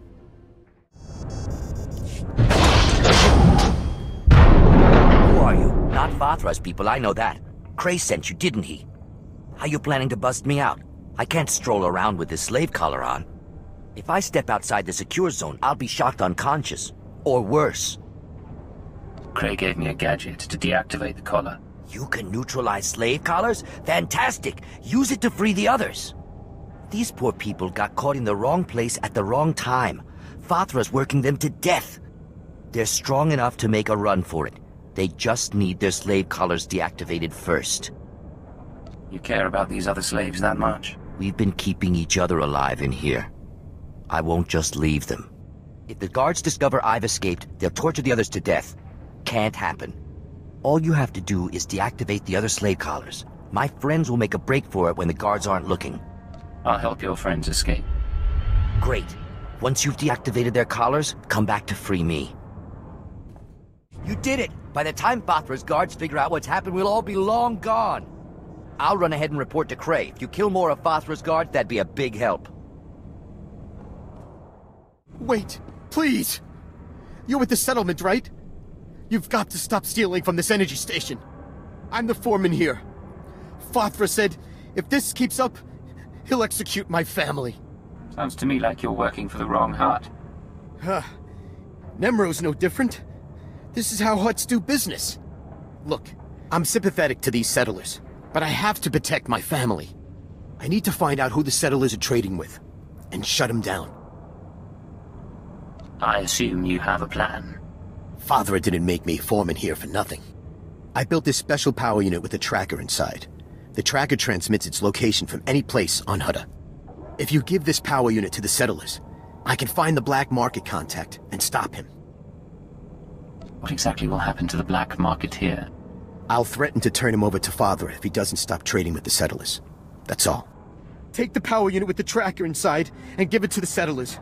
Not Fa'athra's people, I know that. Cray sent you, didn't he? How you planning to bust me out? I can't stroll around with this slave collar on. If I step outside the secure zone, I'll be shocked unconscious. Or worse. Cray gave me a gadget to deactivate the collar. You can neutralize slave collars? Fantastic! Use it to free the others. These poor people got caught in the wrong place at the wrong time. Fa'athra's working them to death. They're strong enough to make a run for it. They just need their slave collars deactivated first. You care about these other slaves that much? We've been keeping each other alive in here. I won't just leave them. If the guards discover I've escaped, they'll torture the others to death. Can't happen. All you have to do is deactivate the other slave collars. My friends will make a break for it when the guards aren't looking. I'll help your friends escape. Great. Once you've deactivated their collars, come back to free me. You did it! By the time Fa'athra's guards figure out what's happened, we'll all be long gone. I'll run ahead and report to Cray. If you kill more of Fa'athra's guards, that'd be a big help. Wait, please! You're with the settlement, right? You've got to stop stealing from this energy station. I'm the foreman here. Fa'athra said if this keeps up, he'll execute my family. Sounds to me like you're working for the wrong Hutt. Huh. Nem'ro's no different. This is how Hutts do business. Look, I'm sympathetic to these settlers, but I have to protect my family. I need to find out who the settlers are trading with, and shut them down. I assume you have a plan. Fa'athra didn't make me foreman here for nothing. I built this special power unit with a tracker inside. The tracker transmits its location from any place on Hutta. If you give this power unit to the settlers, I can find the black market contact and stop him. What exactly will happen to the black market here? I'll threaten to turn him over to Fa'athra if he doesn't stop trading with the settlers. That's all. Take the power unit with the tracker inside and give it to the settlers.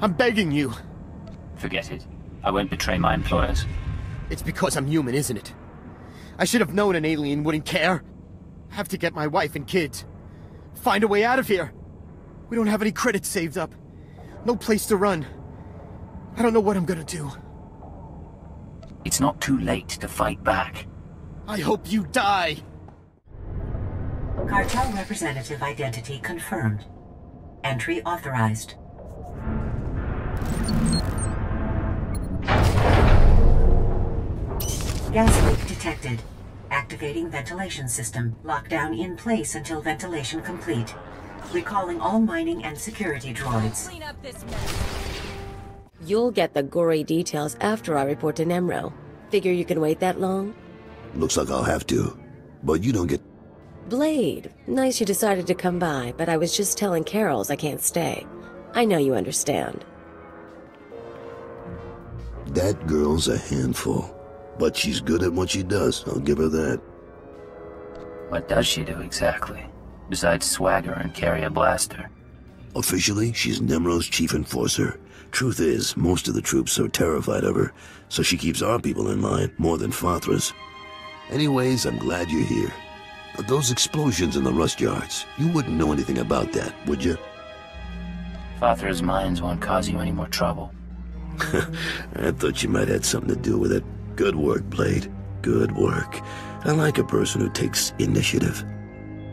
I'm begging you. Forget it. I won't betray my employers. It's because I'm human, isn't it? I should have known an alien wouldn't care. I have to get my wife and kids. Find a way out of here. We don't have any credits saved up. No place to run. I don't know what I'm gonna do. It's not too late to fight back. I hope you die! Cartel representative identity confirmed. Entry authorized. Gas leak detected. Activating ventilation system. Lockdown in place until ventilation complete. Recalling all mining and security droids. You'll get the gory details after I report to Nem'ro. Figure you can wait that long? Looks like I'll have to. But you don't get... Blade, nice you decided to come by, but I was just telling Karrels I can't stay. I know you understand. That girl's a handful. But she's good at what she does, I'll give her that. What does she do exactly? Besides swagger and carry a blaster? Officially, she's Nem'ro's chief enforcer. Truth is, most of the troops are terrified of her, so she keeps our people in line more than Fa'athra's. Anyways, I'm glad you're here. Those explosions in the rust yards, you wouldn't know anything about that, would you? Fa'athra's mines won't cause you any more trouble. I thought you might have something to do with it. Good work, Blade. Good work. I like a person who takes initiative.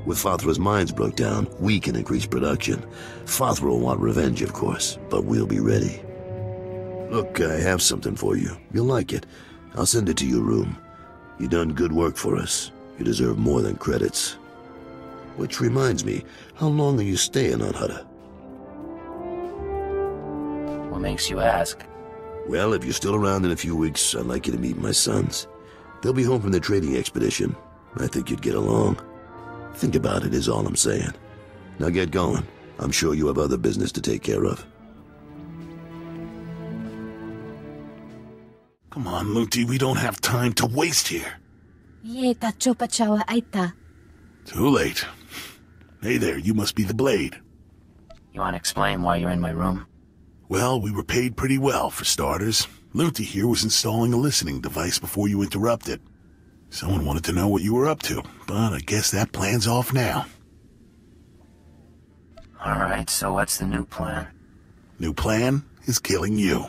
With Fa'athra's mines broke down, we can increase production. Fa'athra will want revenge, of course, but we'll be ready. Look, I have something for you. You'll like it. I'll send it to your room. You've done good work for us. You deserve more than credits. Which reminds me, how long are you staying on Hutta? What makes you ask? Well, if you're still around in a few weeks, I'd like you to meet my sons. They'll be home from their trading expedition. I think you'd get along. Think about it is all I'm saying. Now get going. I'm sure you have other business to take care of. Come on, Lunti, we don't have time to waste here. Yeta chopa chawa aita. Too late. Hey there, you must be the Blade. You want to explain why you're in my room? Well, we were paid pretty well, for starters. Lunti here was installing a listening device before you interrupted. Someone wanted to know what you were up to, but I guess that plan's off now. Alright, so what's the new plan? New plan is killing you.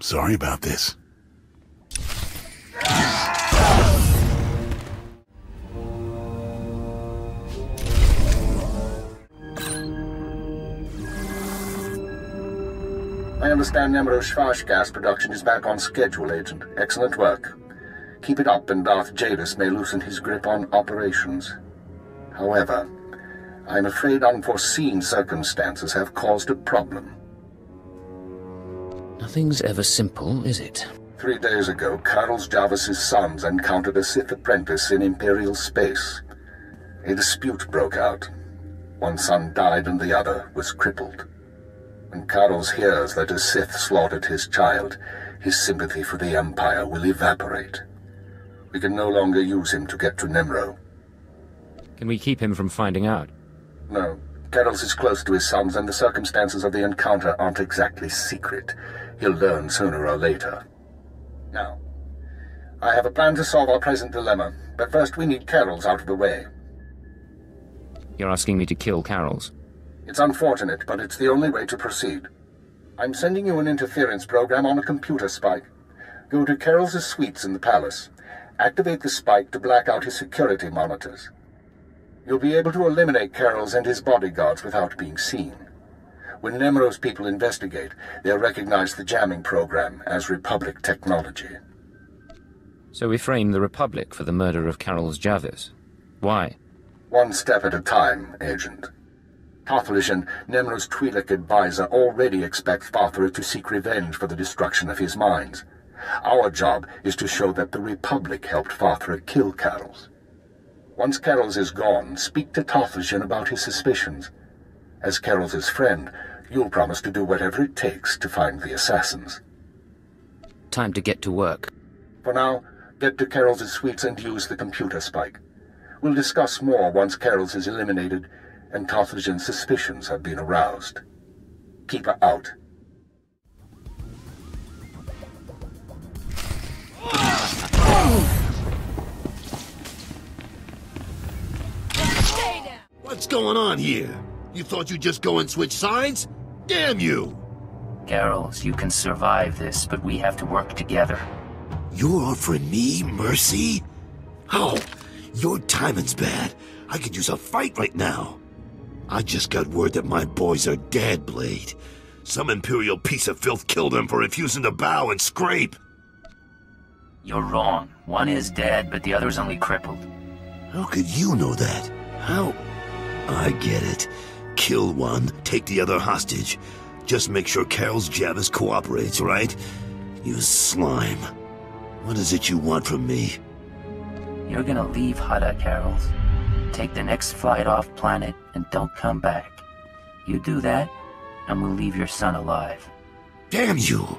Sorry about this. I understand Nem'ro Shvash gas production is back on schedule, Agent. Excellent work. Keep it up and Darth Jadus may loosen his grip on operations. However, I'm afraid unforeseen circumstances have caused a problem. Nothing's ever simple, is it? Three days ago, Karrels Javis's sons encountered a Sith apprentice in Imperial space. A dispute broke out. One son died and the other was crippled. When Karrels hears that a Sith slaughtered his child, his sympathy for the Empire will evaporate. We can no longer use him to get to Nem'ro. Can we keep him from finding out? No. Karrels is close to his sons, and the circumstances of the encounter aren't exactly secret. He'll learn sooner or later. Now, I have a plan to solve our present dilemma, but first we need Karrels out of the way. You're asking me to kill Karrels? It's unfortunate, but it's the only way to proceed. I'm sending you an interference program on a computer spike. Go to Karrels' suites in the palace. Activate the spike to black out his security monitors. You'll be able to eliminate Karrels and his bodyguards without being seen. When Nem'ro's people investigate, they'll recognize the jamming program as Republic technology. So we frame the Republic for the murder of Karrels Javis. Why? One step at a time, Agent. Tarthalogen, Nem'ro's Twi'lek advisor, already expects Fa'athra to seek revenge for the destruction of his mines. Our job is to show that the Republic helped Fa'athra kill Karrels. Once Karrels is gone, speak to Tarthalogen about his suspicions. As Karrels' friend, you'll promise to do whatever it takes to find the assassins. Time to get to work. For now, get to Karrels' suites and use the computer spike. We'll discuss more once Karrels is eliminated and Tarthalogen's suspicions have been aroused. Keeper out. What's going on here? You thought you'd just go and switch sides? Damn you! Karrels, you can survive this, but we have to work together. You're offering me mercy? How? Your timing's bad. I could use a fight right now. I just got word that my boys are dead, Blade. Some Imperial piece of filth killed them for refusing to bow and scrape. You're wrong. One is dead, but the other's only crippled. How could you know that? How? I get it. Kill one, take the other hostage. Just make sure Karrels Javis cooperates, right? You slime. What is it you want from me? You're gonna leave Hutta, Karrels. Take the next flight off planet and don't come back. You do that, and we'll leave your son alive. Damn you!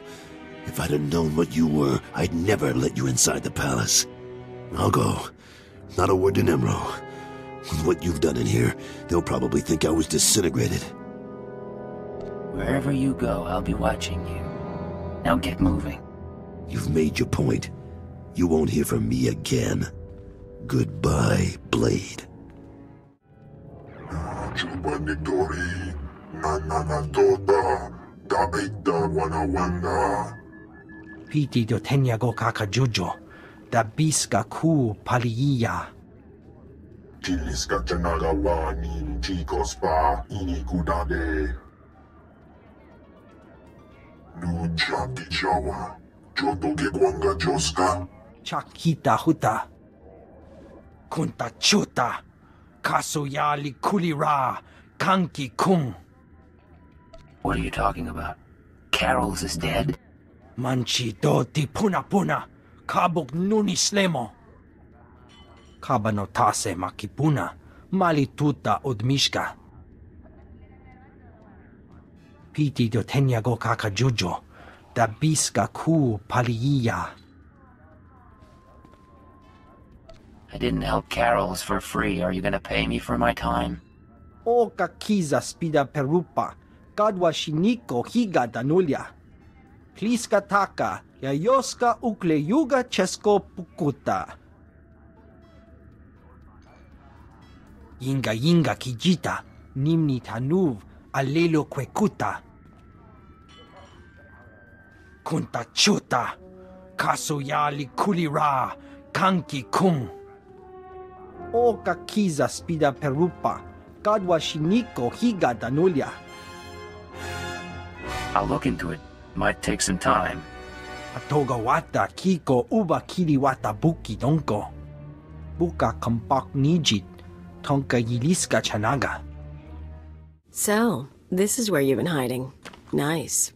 If I'd have known what you were, I'd never let you inside the palace. I'll go. Not a word to Nem'ro. With what you've done in here, they'll probably think I was disintegrated. Wherever you go, I'll be watching you. Now get moving. You've made your point. You won't hear from me again. Goodbye, Blade. Piti do tenya go kaka jojo, da biska ku paliya. Chiliska chanaga wa nin chicos pa ini kudade. Nuja kichawa, joto ke joska. Chakita huta. Kunta chuta. Kasuyali kulira. Kanki kung. What are you talking about? Karrels is dead? Manchi doti puna puna. Kabuk nuni makipuna. Malituta odmishka. Piti do tenya go kaka jojo. Da biska ku paliya. I didn't help Karrels for free. Are you gonna pay me for my time? O kakiza spida perupa. Kadwa shiniko higa danulia. Pliska taka. Yayoska ukle yuga chesko pukuta. Yinga yinga kijita. Nimni tanuv. Alelo kwekuta. Kunta chuta. Kasuyali kulira. Kanki kung. O kakiza spida perupa. Kadwa shiniko higa danulia. I'll look into it. Might take some time. Atoga wata kiko uba kiri wata buki donko. Buka kampak nijit. Tonka yiliska chanaga. So, this is where you've been hiding. Nice.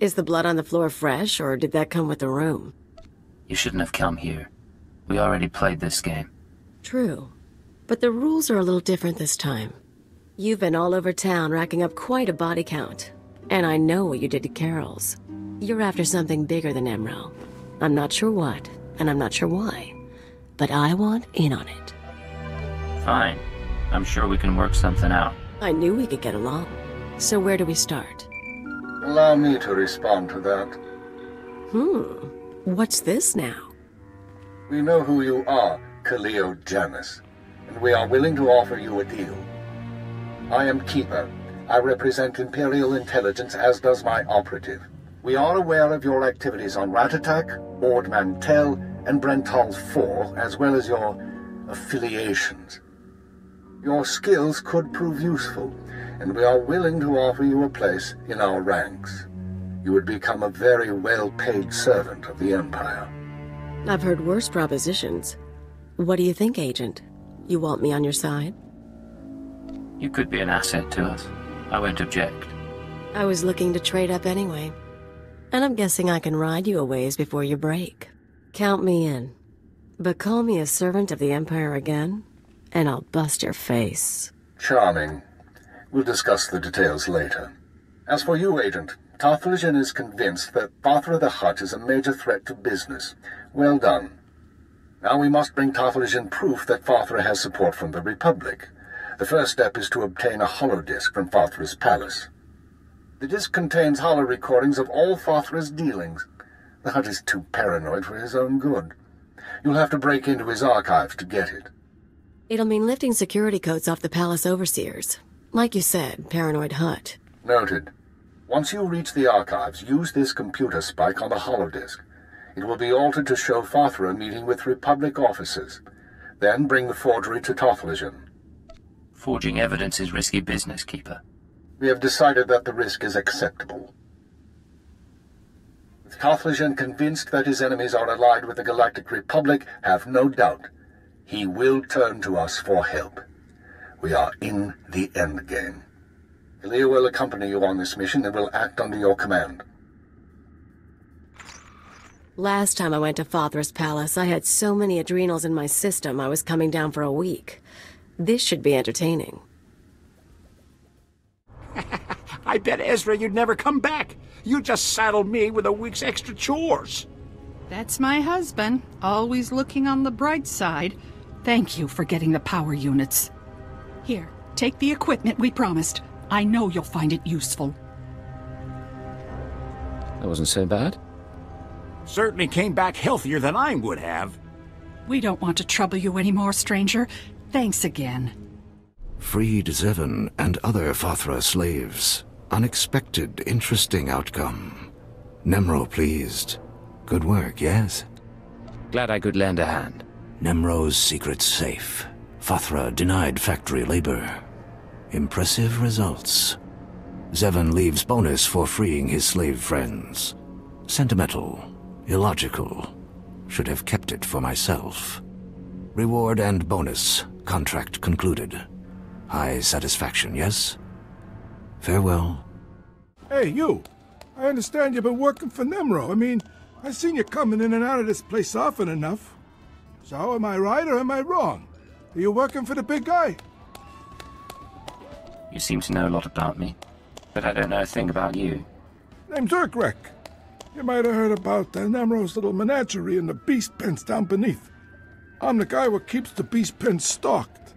Is the blood on the floor fresh, or did that come with the room? You shouldn't have come here. We already played this game. True. But the rules are a little different this time. You've been all over town racking up quite a body count. And I know what you did to Karrels. You're after something bigger than Emerald. I'm not sure what, and I'm not sure why. But I want in on it. Fine. I'm sure we can work something out. I knew we could get along. So where do we start? Allow me to respond to that. Hmm. What's this now? We know who you are, Kaliyo Djannis, and we are willing to offer you a deal. I am Keeper. I represent Imperial Intelligence, as does my operative. We are aware of your activities on Rattatak, Ord Mantell, and Brentaal 4, as well as your affiliations. Your skills could prove useful, and we are willing to offer you a place in our ranks. You would become a very well-paid servant of the Empire. I've heard worse propositions. What do you think, Agent? You want me on your side? You could be an asset to us. I won't object. I was looking to trade up anyway. And I'm guessing I can ride you a ways before you break. Count me in. But call me a servant of the Empire again, and I'll bust your face. Charming. We'll discuss the details later. As for you, Agent, Tarthalogen is convinced that Fa'athra the Hutt is a major threat to business. Well done. Now we must bring Tarthalogen proof that Fa'athra has support from the Republic. The first step is to obtain a holodisk from Fa'athra's palace. The disk contains holo recordings of all Fa'athra's dealings. The Hutt is too paranoid for his own good. You'll have to break into his archives to get it. It'll mean lifting security codes off the palace overseers. Like you said, paranoid Hutt. Noted. Once you reach the archives, use this computer spike on the holodisk. It will be altered to show Fa'athra meeting with Republic officers. Then bring the forgery to Tarthalogen. Forging evidence is risky business, Keeper. We have decided that the risk is acceptable. With Tarthalogen convinced that his enemies are allied with the Galactic Republic, have no doubt. He will turn to us for help. We are in the endgame. Elia will accompany you on this mission and will act under your command. Last time I went to Fa'athra's palace, I had so many adrenals in my system I was coming down for a week. This should be entertaining. I bet Ezra you'd never come back. You just saddled me with a week's extra chores. That's my husband, always looking on the bright side. Thank you for getting the power units. Here, take the equipment we promised. I know you'll find it useful. That wasn't so bad. Certainly came back healthier than I would have. We don't want to trouble you anymore, stranger. Thanks again. Freed Zevon and other Fa'athra slaves. Unexpected, interesting outcome. Nem'ro pleased. Good work, yes? Glad I could lend a hand. Nem'ro's secret safe. Fa'athra denied factory labor. Impressive results. Zevon leaves bonus for freeing his slave friends. Sentimental. Illogical. Should have kept it for myself. Reward and bonus. Contract concluded. High satisfaction, yes? Farewell. Hey, you. I understand you've been working for Nem'ro. I mean, I've seen you coming in and out of this place often enough. So, am I right or am I wrong? Are you working for the big guy? You seem to know a lot about me, but I don't know a thing about you. Name's Urkrek. You might have heard about the Nem'ro's little menagerie and the beast pens down beneath. I'm the guy who keeps the beast pens stocked.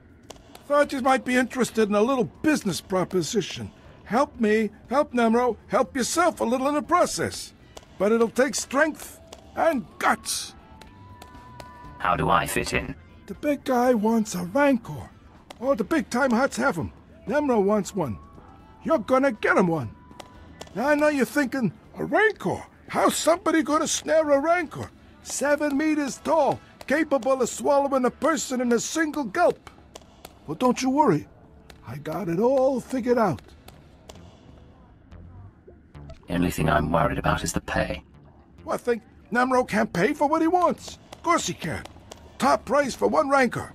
Thought you might be interested in a little business proposition. Help me, help Nem'ro, help yourself a little in the process. But it'll take strength and guts. How do I fit in? The big guy wants a Rancor. All the big-time Hutts have 'em. Nem'ro wants one. You're gonna get him one. Now I know you're thinking, a Rancor? How's somebody gonna snare a Rancor? Seven meters tall, capable of swallowing a person in a single gulp. Well, don't you worry. I got it all figured out. The only thing I'm worried about is the pay. What, think Nem'ro can't pay for what he wants? Of course he can. Top price for one Rancor.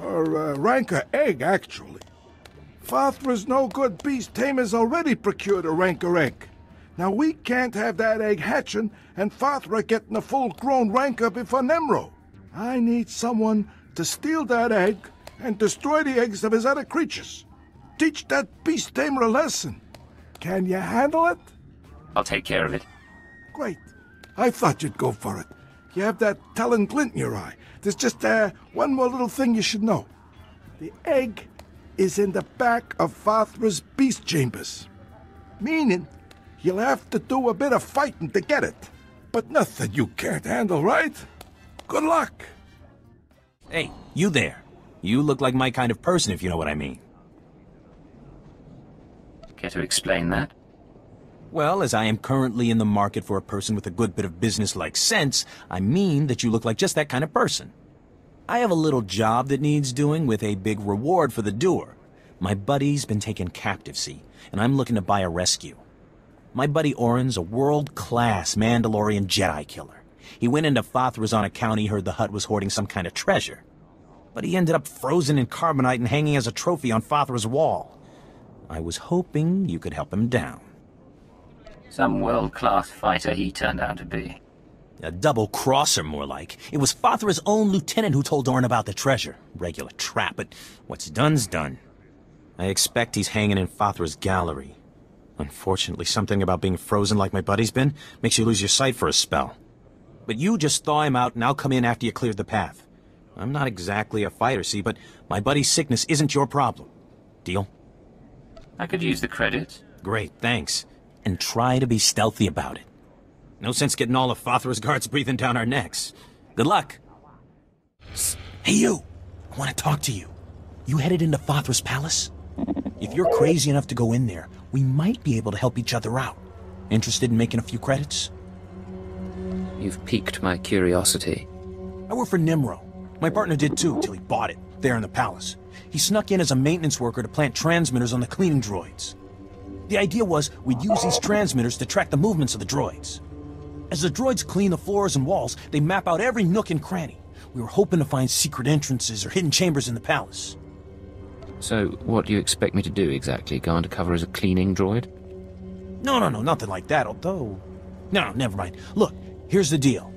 Or uh, Rancor egg, actually. Fa'athra's no-good beast tamers already procured a Rancor egg. Now we can't have that egg hatching and Fa'athra getting a full-grown Rancor before Nem'ro. I need someone to steal that egg and destroy the eggs of his other creatures. Teach that beast tamer a lesson. Can you handle it? I'll take care of it. Great. I thought you'd go for it. You have that telling glint in your eye. There's just uh, one more little thing you should know. The egg is in the back of Fa'athra's beast chambers. Meaning, you'll have to do a bit of fighting to get it. But nothing you can't handle, right? Good luck. Hey, you there. You look like my kind of person, if you know what I mean. Care to explain that? Well, as I am currently in the market for a person with a good bit of business-like sense, I mean that you look like just that kind of person. I have a little job that needs doing with a big reward for the doer. My buddy's been taken captive, see, and I'm looking to buy a rescue. My buddy Orin's a world-class Mandalorian Jedi killer. He went into Fathrazon account he heard the Hutt was hoarding some kind of treasure. But he ended up frozen in carbonite and hanging as a trophy on Fa'athra's wall. I was hoping you could help him down. Some world-class fighter he turned out to be. A double crosser, more like. It was Fa'athra's own lieutenant who told Orin about the treasure. Regular trap, but what's done's done. I expect he's hanging in Fa'athra's gallery. Unfortunately, something about being frozen like my buddy's been makes you lose your sight for a spell. But you just thaw him out and I'll come in after you cleared the path. I'm not exactly a fighter, see, but my buddy's sickness isn't your problem. Deal? I could use the credit. Great, thanks. And try to be stealthy about it. No sense getting all of Fa'athra's guards breathing down our necks. Good luck. Psst. Hey, you! I want to talk to you. You headed into Fa'athra's palace? If you're crazy enough to go in there, we might be able to help each other out. Interested in making a few credits? You've piqued my curiosity. I work for Nem'ro. My partner did too, till he bought it, there in the palace. He snuck in as a maintenance worker to plant transmitters on the cleaning droids. The idea was we'd use these transmitters to track the movements of the droids. As the droids clean the floors and walls, they map out every nook and cranny. We were hoping to find secret entrances or hidden chambers in the palace. So, what do you expect me to do exactly? Go undercover as a cleaning droid? No, no, no, nothing like that, although... No, never mind. Look, here's the deal.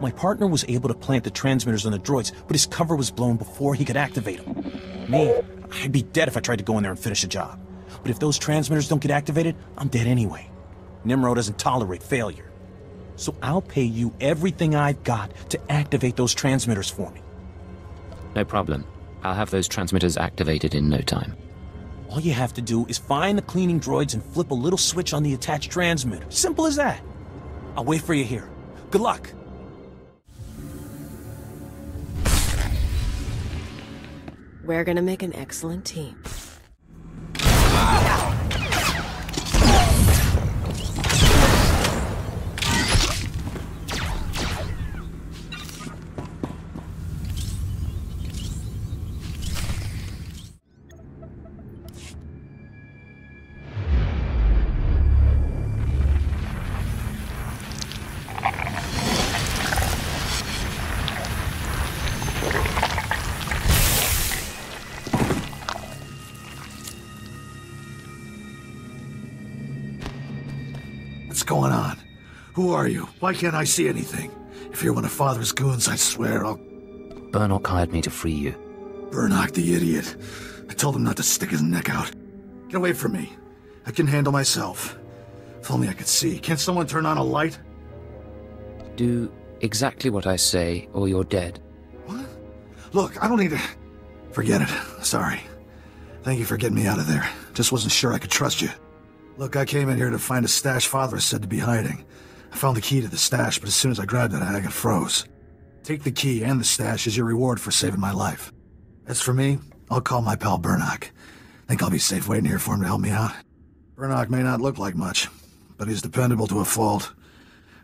My partner was able to plant the transmitters on the droids, but his cover was blown before he could activate them. Me, I'd be dead if I tried to go in there and finish the job. But if those transmitters don't get activated, I'm dead anyway. Nem'ro doesn't tolerate failure. So I'll pay you everything I've got to activate those transmitters for me. No problem. I'll have those transmitters activated in no time. All you have to do is find the cleaning droids and flip a little switch on the attached transmitter. Simple as that. I'll wait for you here. Good luck. We're gonna make an excellent team. Why can't I see anything? If you're one of Fa'athra's goons, I swear I'll... Burnock hired me to free you. Burnock the idiot. I told him not to stick his neck out. Get away from me. I can handle myself. If only I could see. Can't someone turn on a light? Do exactly what I say, or you're dead. What? Look, I don't need to... Forget it. Sorry. Thank you for getting me out of there. Just wasn't sure I could trust you. Look, I came in here to find a stash Fa'athra is said to be hiding. I found the key to the stash, but as soon as I grabbed it, I got froze. Take the key and the stash as your reward for saving my life. As for me, I'll call my pal Burnock. Think I'll be safe waiting here for him to help me out. Burnock may not look like much, but he's dependable to a fault.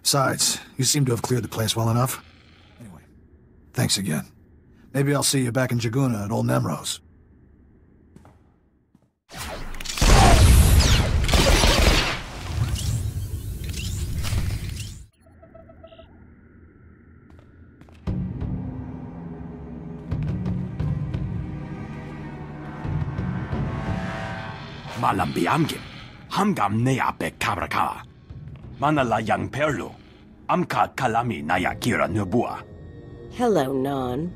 Besides, you seem to have cleared the place well enough. Anyway, thanks again. Maybe I'll see you back in Jiguuna at Old Nem'ro's. Malambiamgim, hamgam nea be kabraka. Manala yang perlu, amka kalami naya kira nubua. Hello, Nan.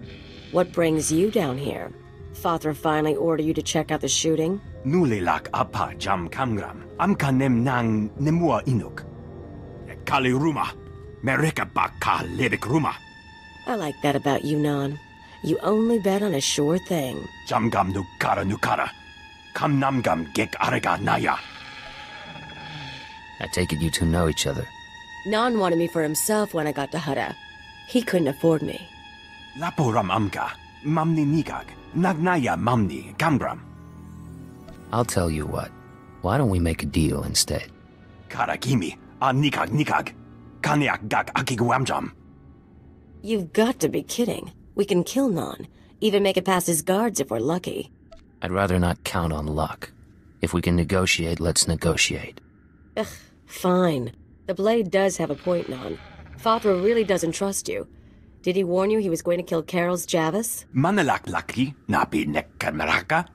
What brings you down here? Fa'athra finally ordered you to check out the shooting? Nulilak apa jam kamgram, amka nem nang nemua inuk. Kali ruma, mereka baka lebik ruma. I like that about you, Nan. You only bet on a sure thing. Jamgam nukara nukara. Kam namgam gek arega naya. I take it you two know each other. Nan wanted me for himself when I got to Hutta. He couldn't afford me. Laporam amka, mamni nigag, nagnaya mamni kamgram. I'll tell you what. Why don't we make a deal instead? Karagimi, a nikag nikag. Kaniak gak akiguamjam. You've got to be kidding. We can kill Nan, even make it past his guards if we're lucky. I'd rather not count on luck. If we can negotiate, let's negotiate. Ugh, fine. The Blade does have a point, Non. Fa'athra really doesn't trust you. Did he warn you he was going to kill Karrels Javis? Manalaklaki, napi nekkamaraka.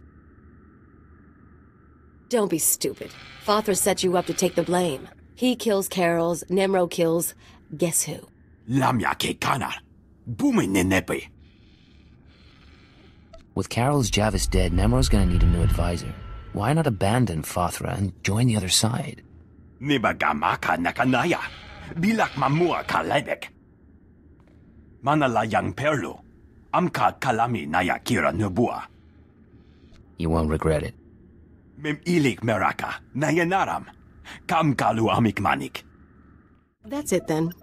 Don't be stupid. Fa'athra set you up to take the blame. He kills Karrels, Nem'ro kills... guess who? Lamya ke kana. Buminenepe. With Karrels Javis dead, Nem'ro's gonna need a new advisor. Why not abandon Fa'athra and join the other side? Nibagamaka nakanaya. Bilak mamua kalebek. Manalayang perlu. Amka kalami naya kira nubua. You won't regret it. Mem ilik meraka. Nayanaram. Kam kalu amikmanik. That's it then.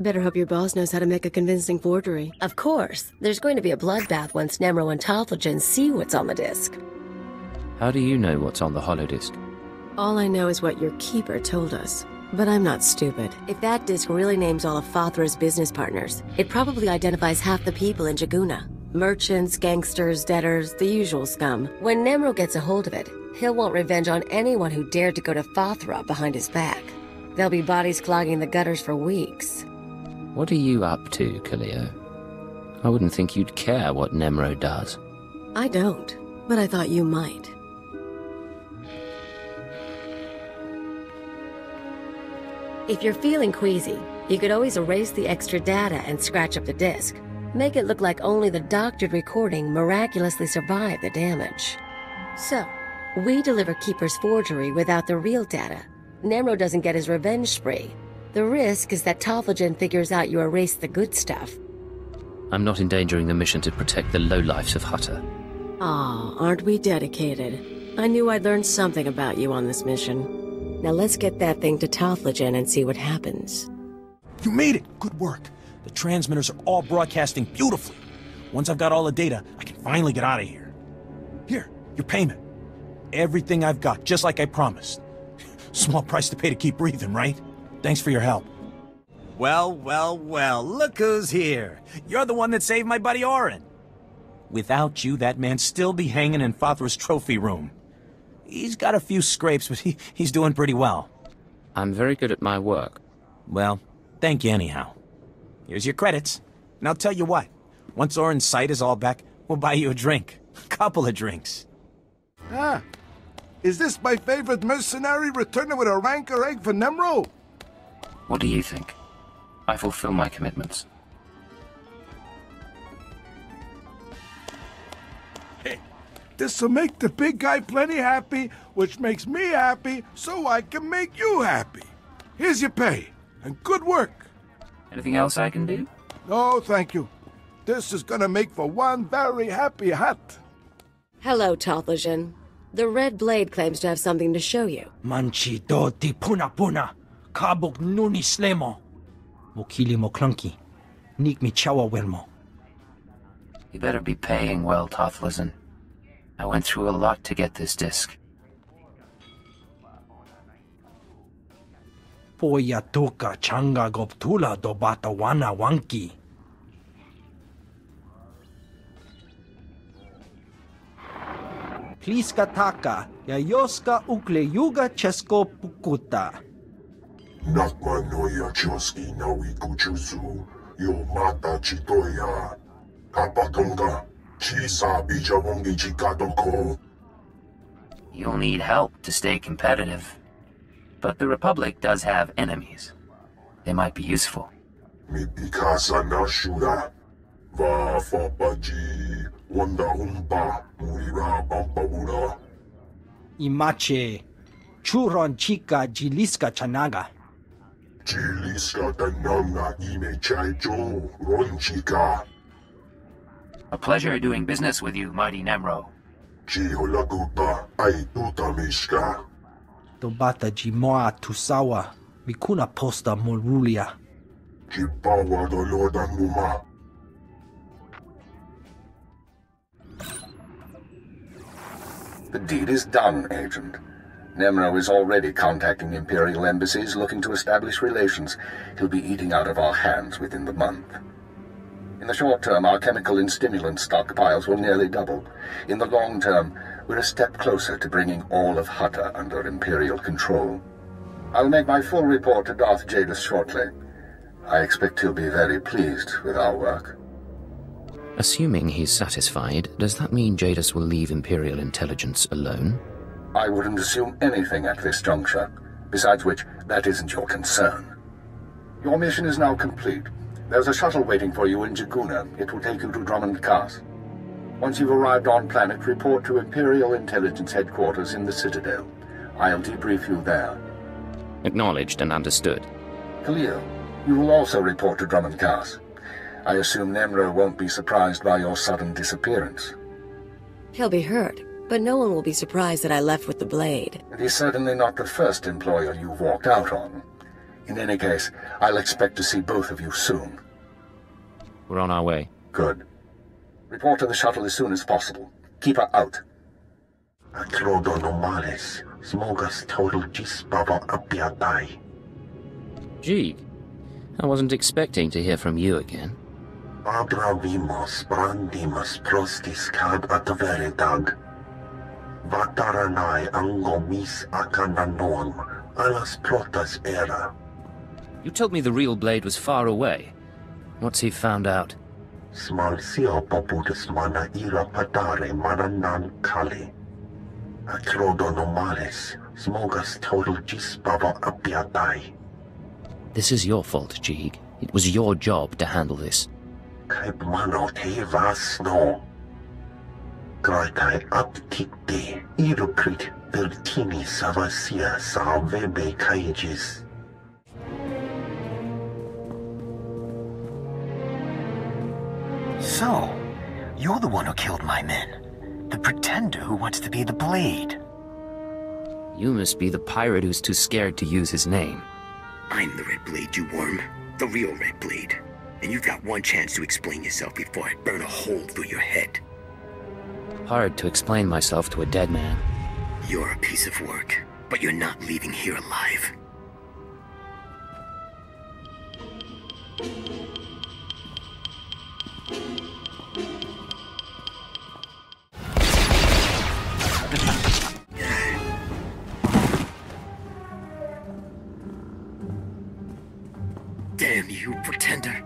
Better hope your boss knows how to make a convincing forgery. Of course, there's going to be a bloodbath once Nem'ro and Tarthalogen see what's on the disc. How do you know what's on the holodisc? All I know is what your keeper told us. But I'm not stupid. If that disc really names all of Fa'athra's business partners, it probably identifies half the people in Jiguuna. Merchants, gangsters, debtors, the usual scum. When Nem'ro gets a hold of it, he'll want revenge on anyone who dared to go to Fa'athra behind his back. There'll be bodies clogging the gutters for weeks. What are you up to, Kaliyo? I wouldn't think you'd care what Nem'ro does. I don't, but I thought you might. If you're feeling queasy, you could always erase the extra data and scratch up the disk. Make it look like only the doctored recording miraculously survived the damage. So, we deliver Keeper's forgery without the real data. Nem'ro doesn't get his revenge spree. The risk is that Tarthalogen figures out you erased the good stuff. I'm not endangering the mission to protect the lowlifes of Hutta. Aw, aren't we dedicated? I knew I'd learn something about you on this mission. Now let's get that thing to Tarthalogen and see what happens. You made it! Good work. The transmitters are all broadcasting beautifully. Once I've got all the data, I can finally get out of here. Here, your payment. Everything I've got, just like I promised. Small price to pay to keep breathing, right? Thanks for your help. Well, well, well, look who's here. You're the one that saved my buddy Orin. Without you, that man'd still be hanging in Fa'athra's trophy room. He's got a few scrapes, but he, he's doing pretty well. I'm very good at my work. Well, thank you anyhow. Here's your credits. And I'll tell you what, once Orin's sight is all back, we'll buy you a drink. A couple of drinks. Ah, is this my favorite mercenary returning with a rancor egg for Nem'ro? What do you think? I fulfill my commitments. Hey, this'll make the big guy plenty happy, which makes me happy, so I can make you happy. Here's your pay, and good work. Anything else I can do? No, thank you. This is gonna make for one very happy Hutt. Hello, Tarthalogen. The Red Blade claims to have something to show you. Manchi do ti puna puna. Kabuk nuni slemo. Mokili mo clunky. Nik mi chawa welmo. You better be paying well, Tarthalogen. I went through a lot to get this disc. Poya toka changa goptula do bata wana wanki. Pliska taka, yayoska ukle yuga chesko pukuta. Nakma noya choski nawi kuchuzu, yo mata chitoya. Kapatonga, chisa bijawongi chikatoko. You'll need help to stay competitive. But the Republic does have enemies. They might be useful. Mi pikasa na shura. Va fapaji, wanda umpa, murira bampabura. Imache, churon chica jiliska chanaga. Chiliska tananga ime chaicho, ronchika. A pleasure doing business with you, mighty Nem'ro. Chiholakupa, aitutamishka. Dobata jimoa tusawa, mikuna posta molulia. Chipawa dolodanguma. The deed is done, Agent. Nem'ro is already contacting Imperial embassies looking to establish relations. He'll be eating out of our hands within the month. In the short term, our chemical and stimulant stockpiles will nearly double. In the long term, we're a step closer to bringing all of Hutta under Imperial control. I'll make my full report to Darth Jadus shortly. I expect he'll be very pleased with our work. Assuming he's satisfied, does that mean Jadus will leave Imperial intelligence alone? I wouldn't assume anything at this juncture. Besides which, that isn't your concern. Your mission is now complete. There's a shuttle waiting for you in Jiguuna. It will take you to Dromund Kaas. Once you've arrived on planet, report to Imperial Intelligence Headquarters in the Citadel. I'll debrief you there. Acknowledged and understood. Khalil, you will also report to Dromund Kaas. I assume Nem'ro won't be surprised by your sudden disappearance. He'll be hurt, but no one will be surprised that I left with the blade. And he's certainly not the first employer you've walked out on. In any case, I'll expect to see both of you soon. We're on our way. Good. Report to the shuttle as soon as possible. Keeper out. Atrodo normales, smogas total gisbaba apiatai. Jeeg, I wasn't expecting to hear from you again. Abravimos brandimus prostis cad atveredag. Vataranai akananoam, alas protas era. You told me the real blade was far away. What's he found out? Smalsio poputus mana ira patare mananan kali. Atrodo smogas total gisbaba apiatai. This is your fault, Jeeg. It was your job to handle this. Kaip mano te vasno. Graitai aptikte, iruprit vertini savasia salvebe kaijis. So, you're the one who killed my men. The pretender who wants to be the Blade. You must be the pirate who's too scared to use his name. I'm the Red Blade, you worm. The real Red Blade. And you've got one chance to explain yourself before I burn a hole through your head. Hard to explain myself to a dead man. You're a piece of work, but you're not leaving here alive. Damn you, pretender.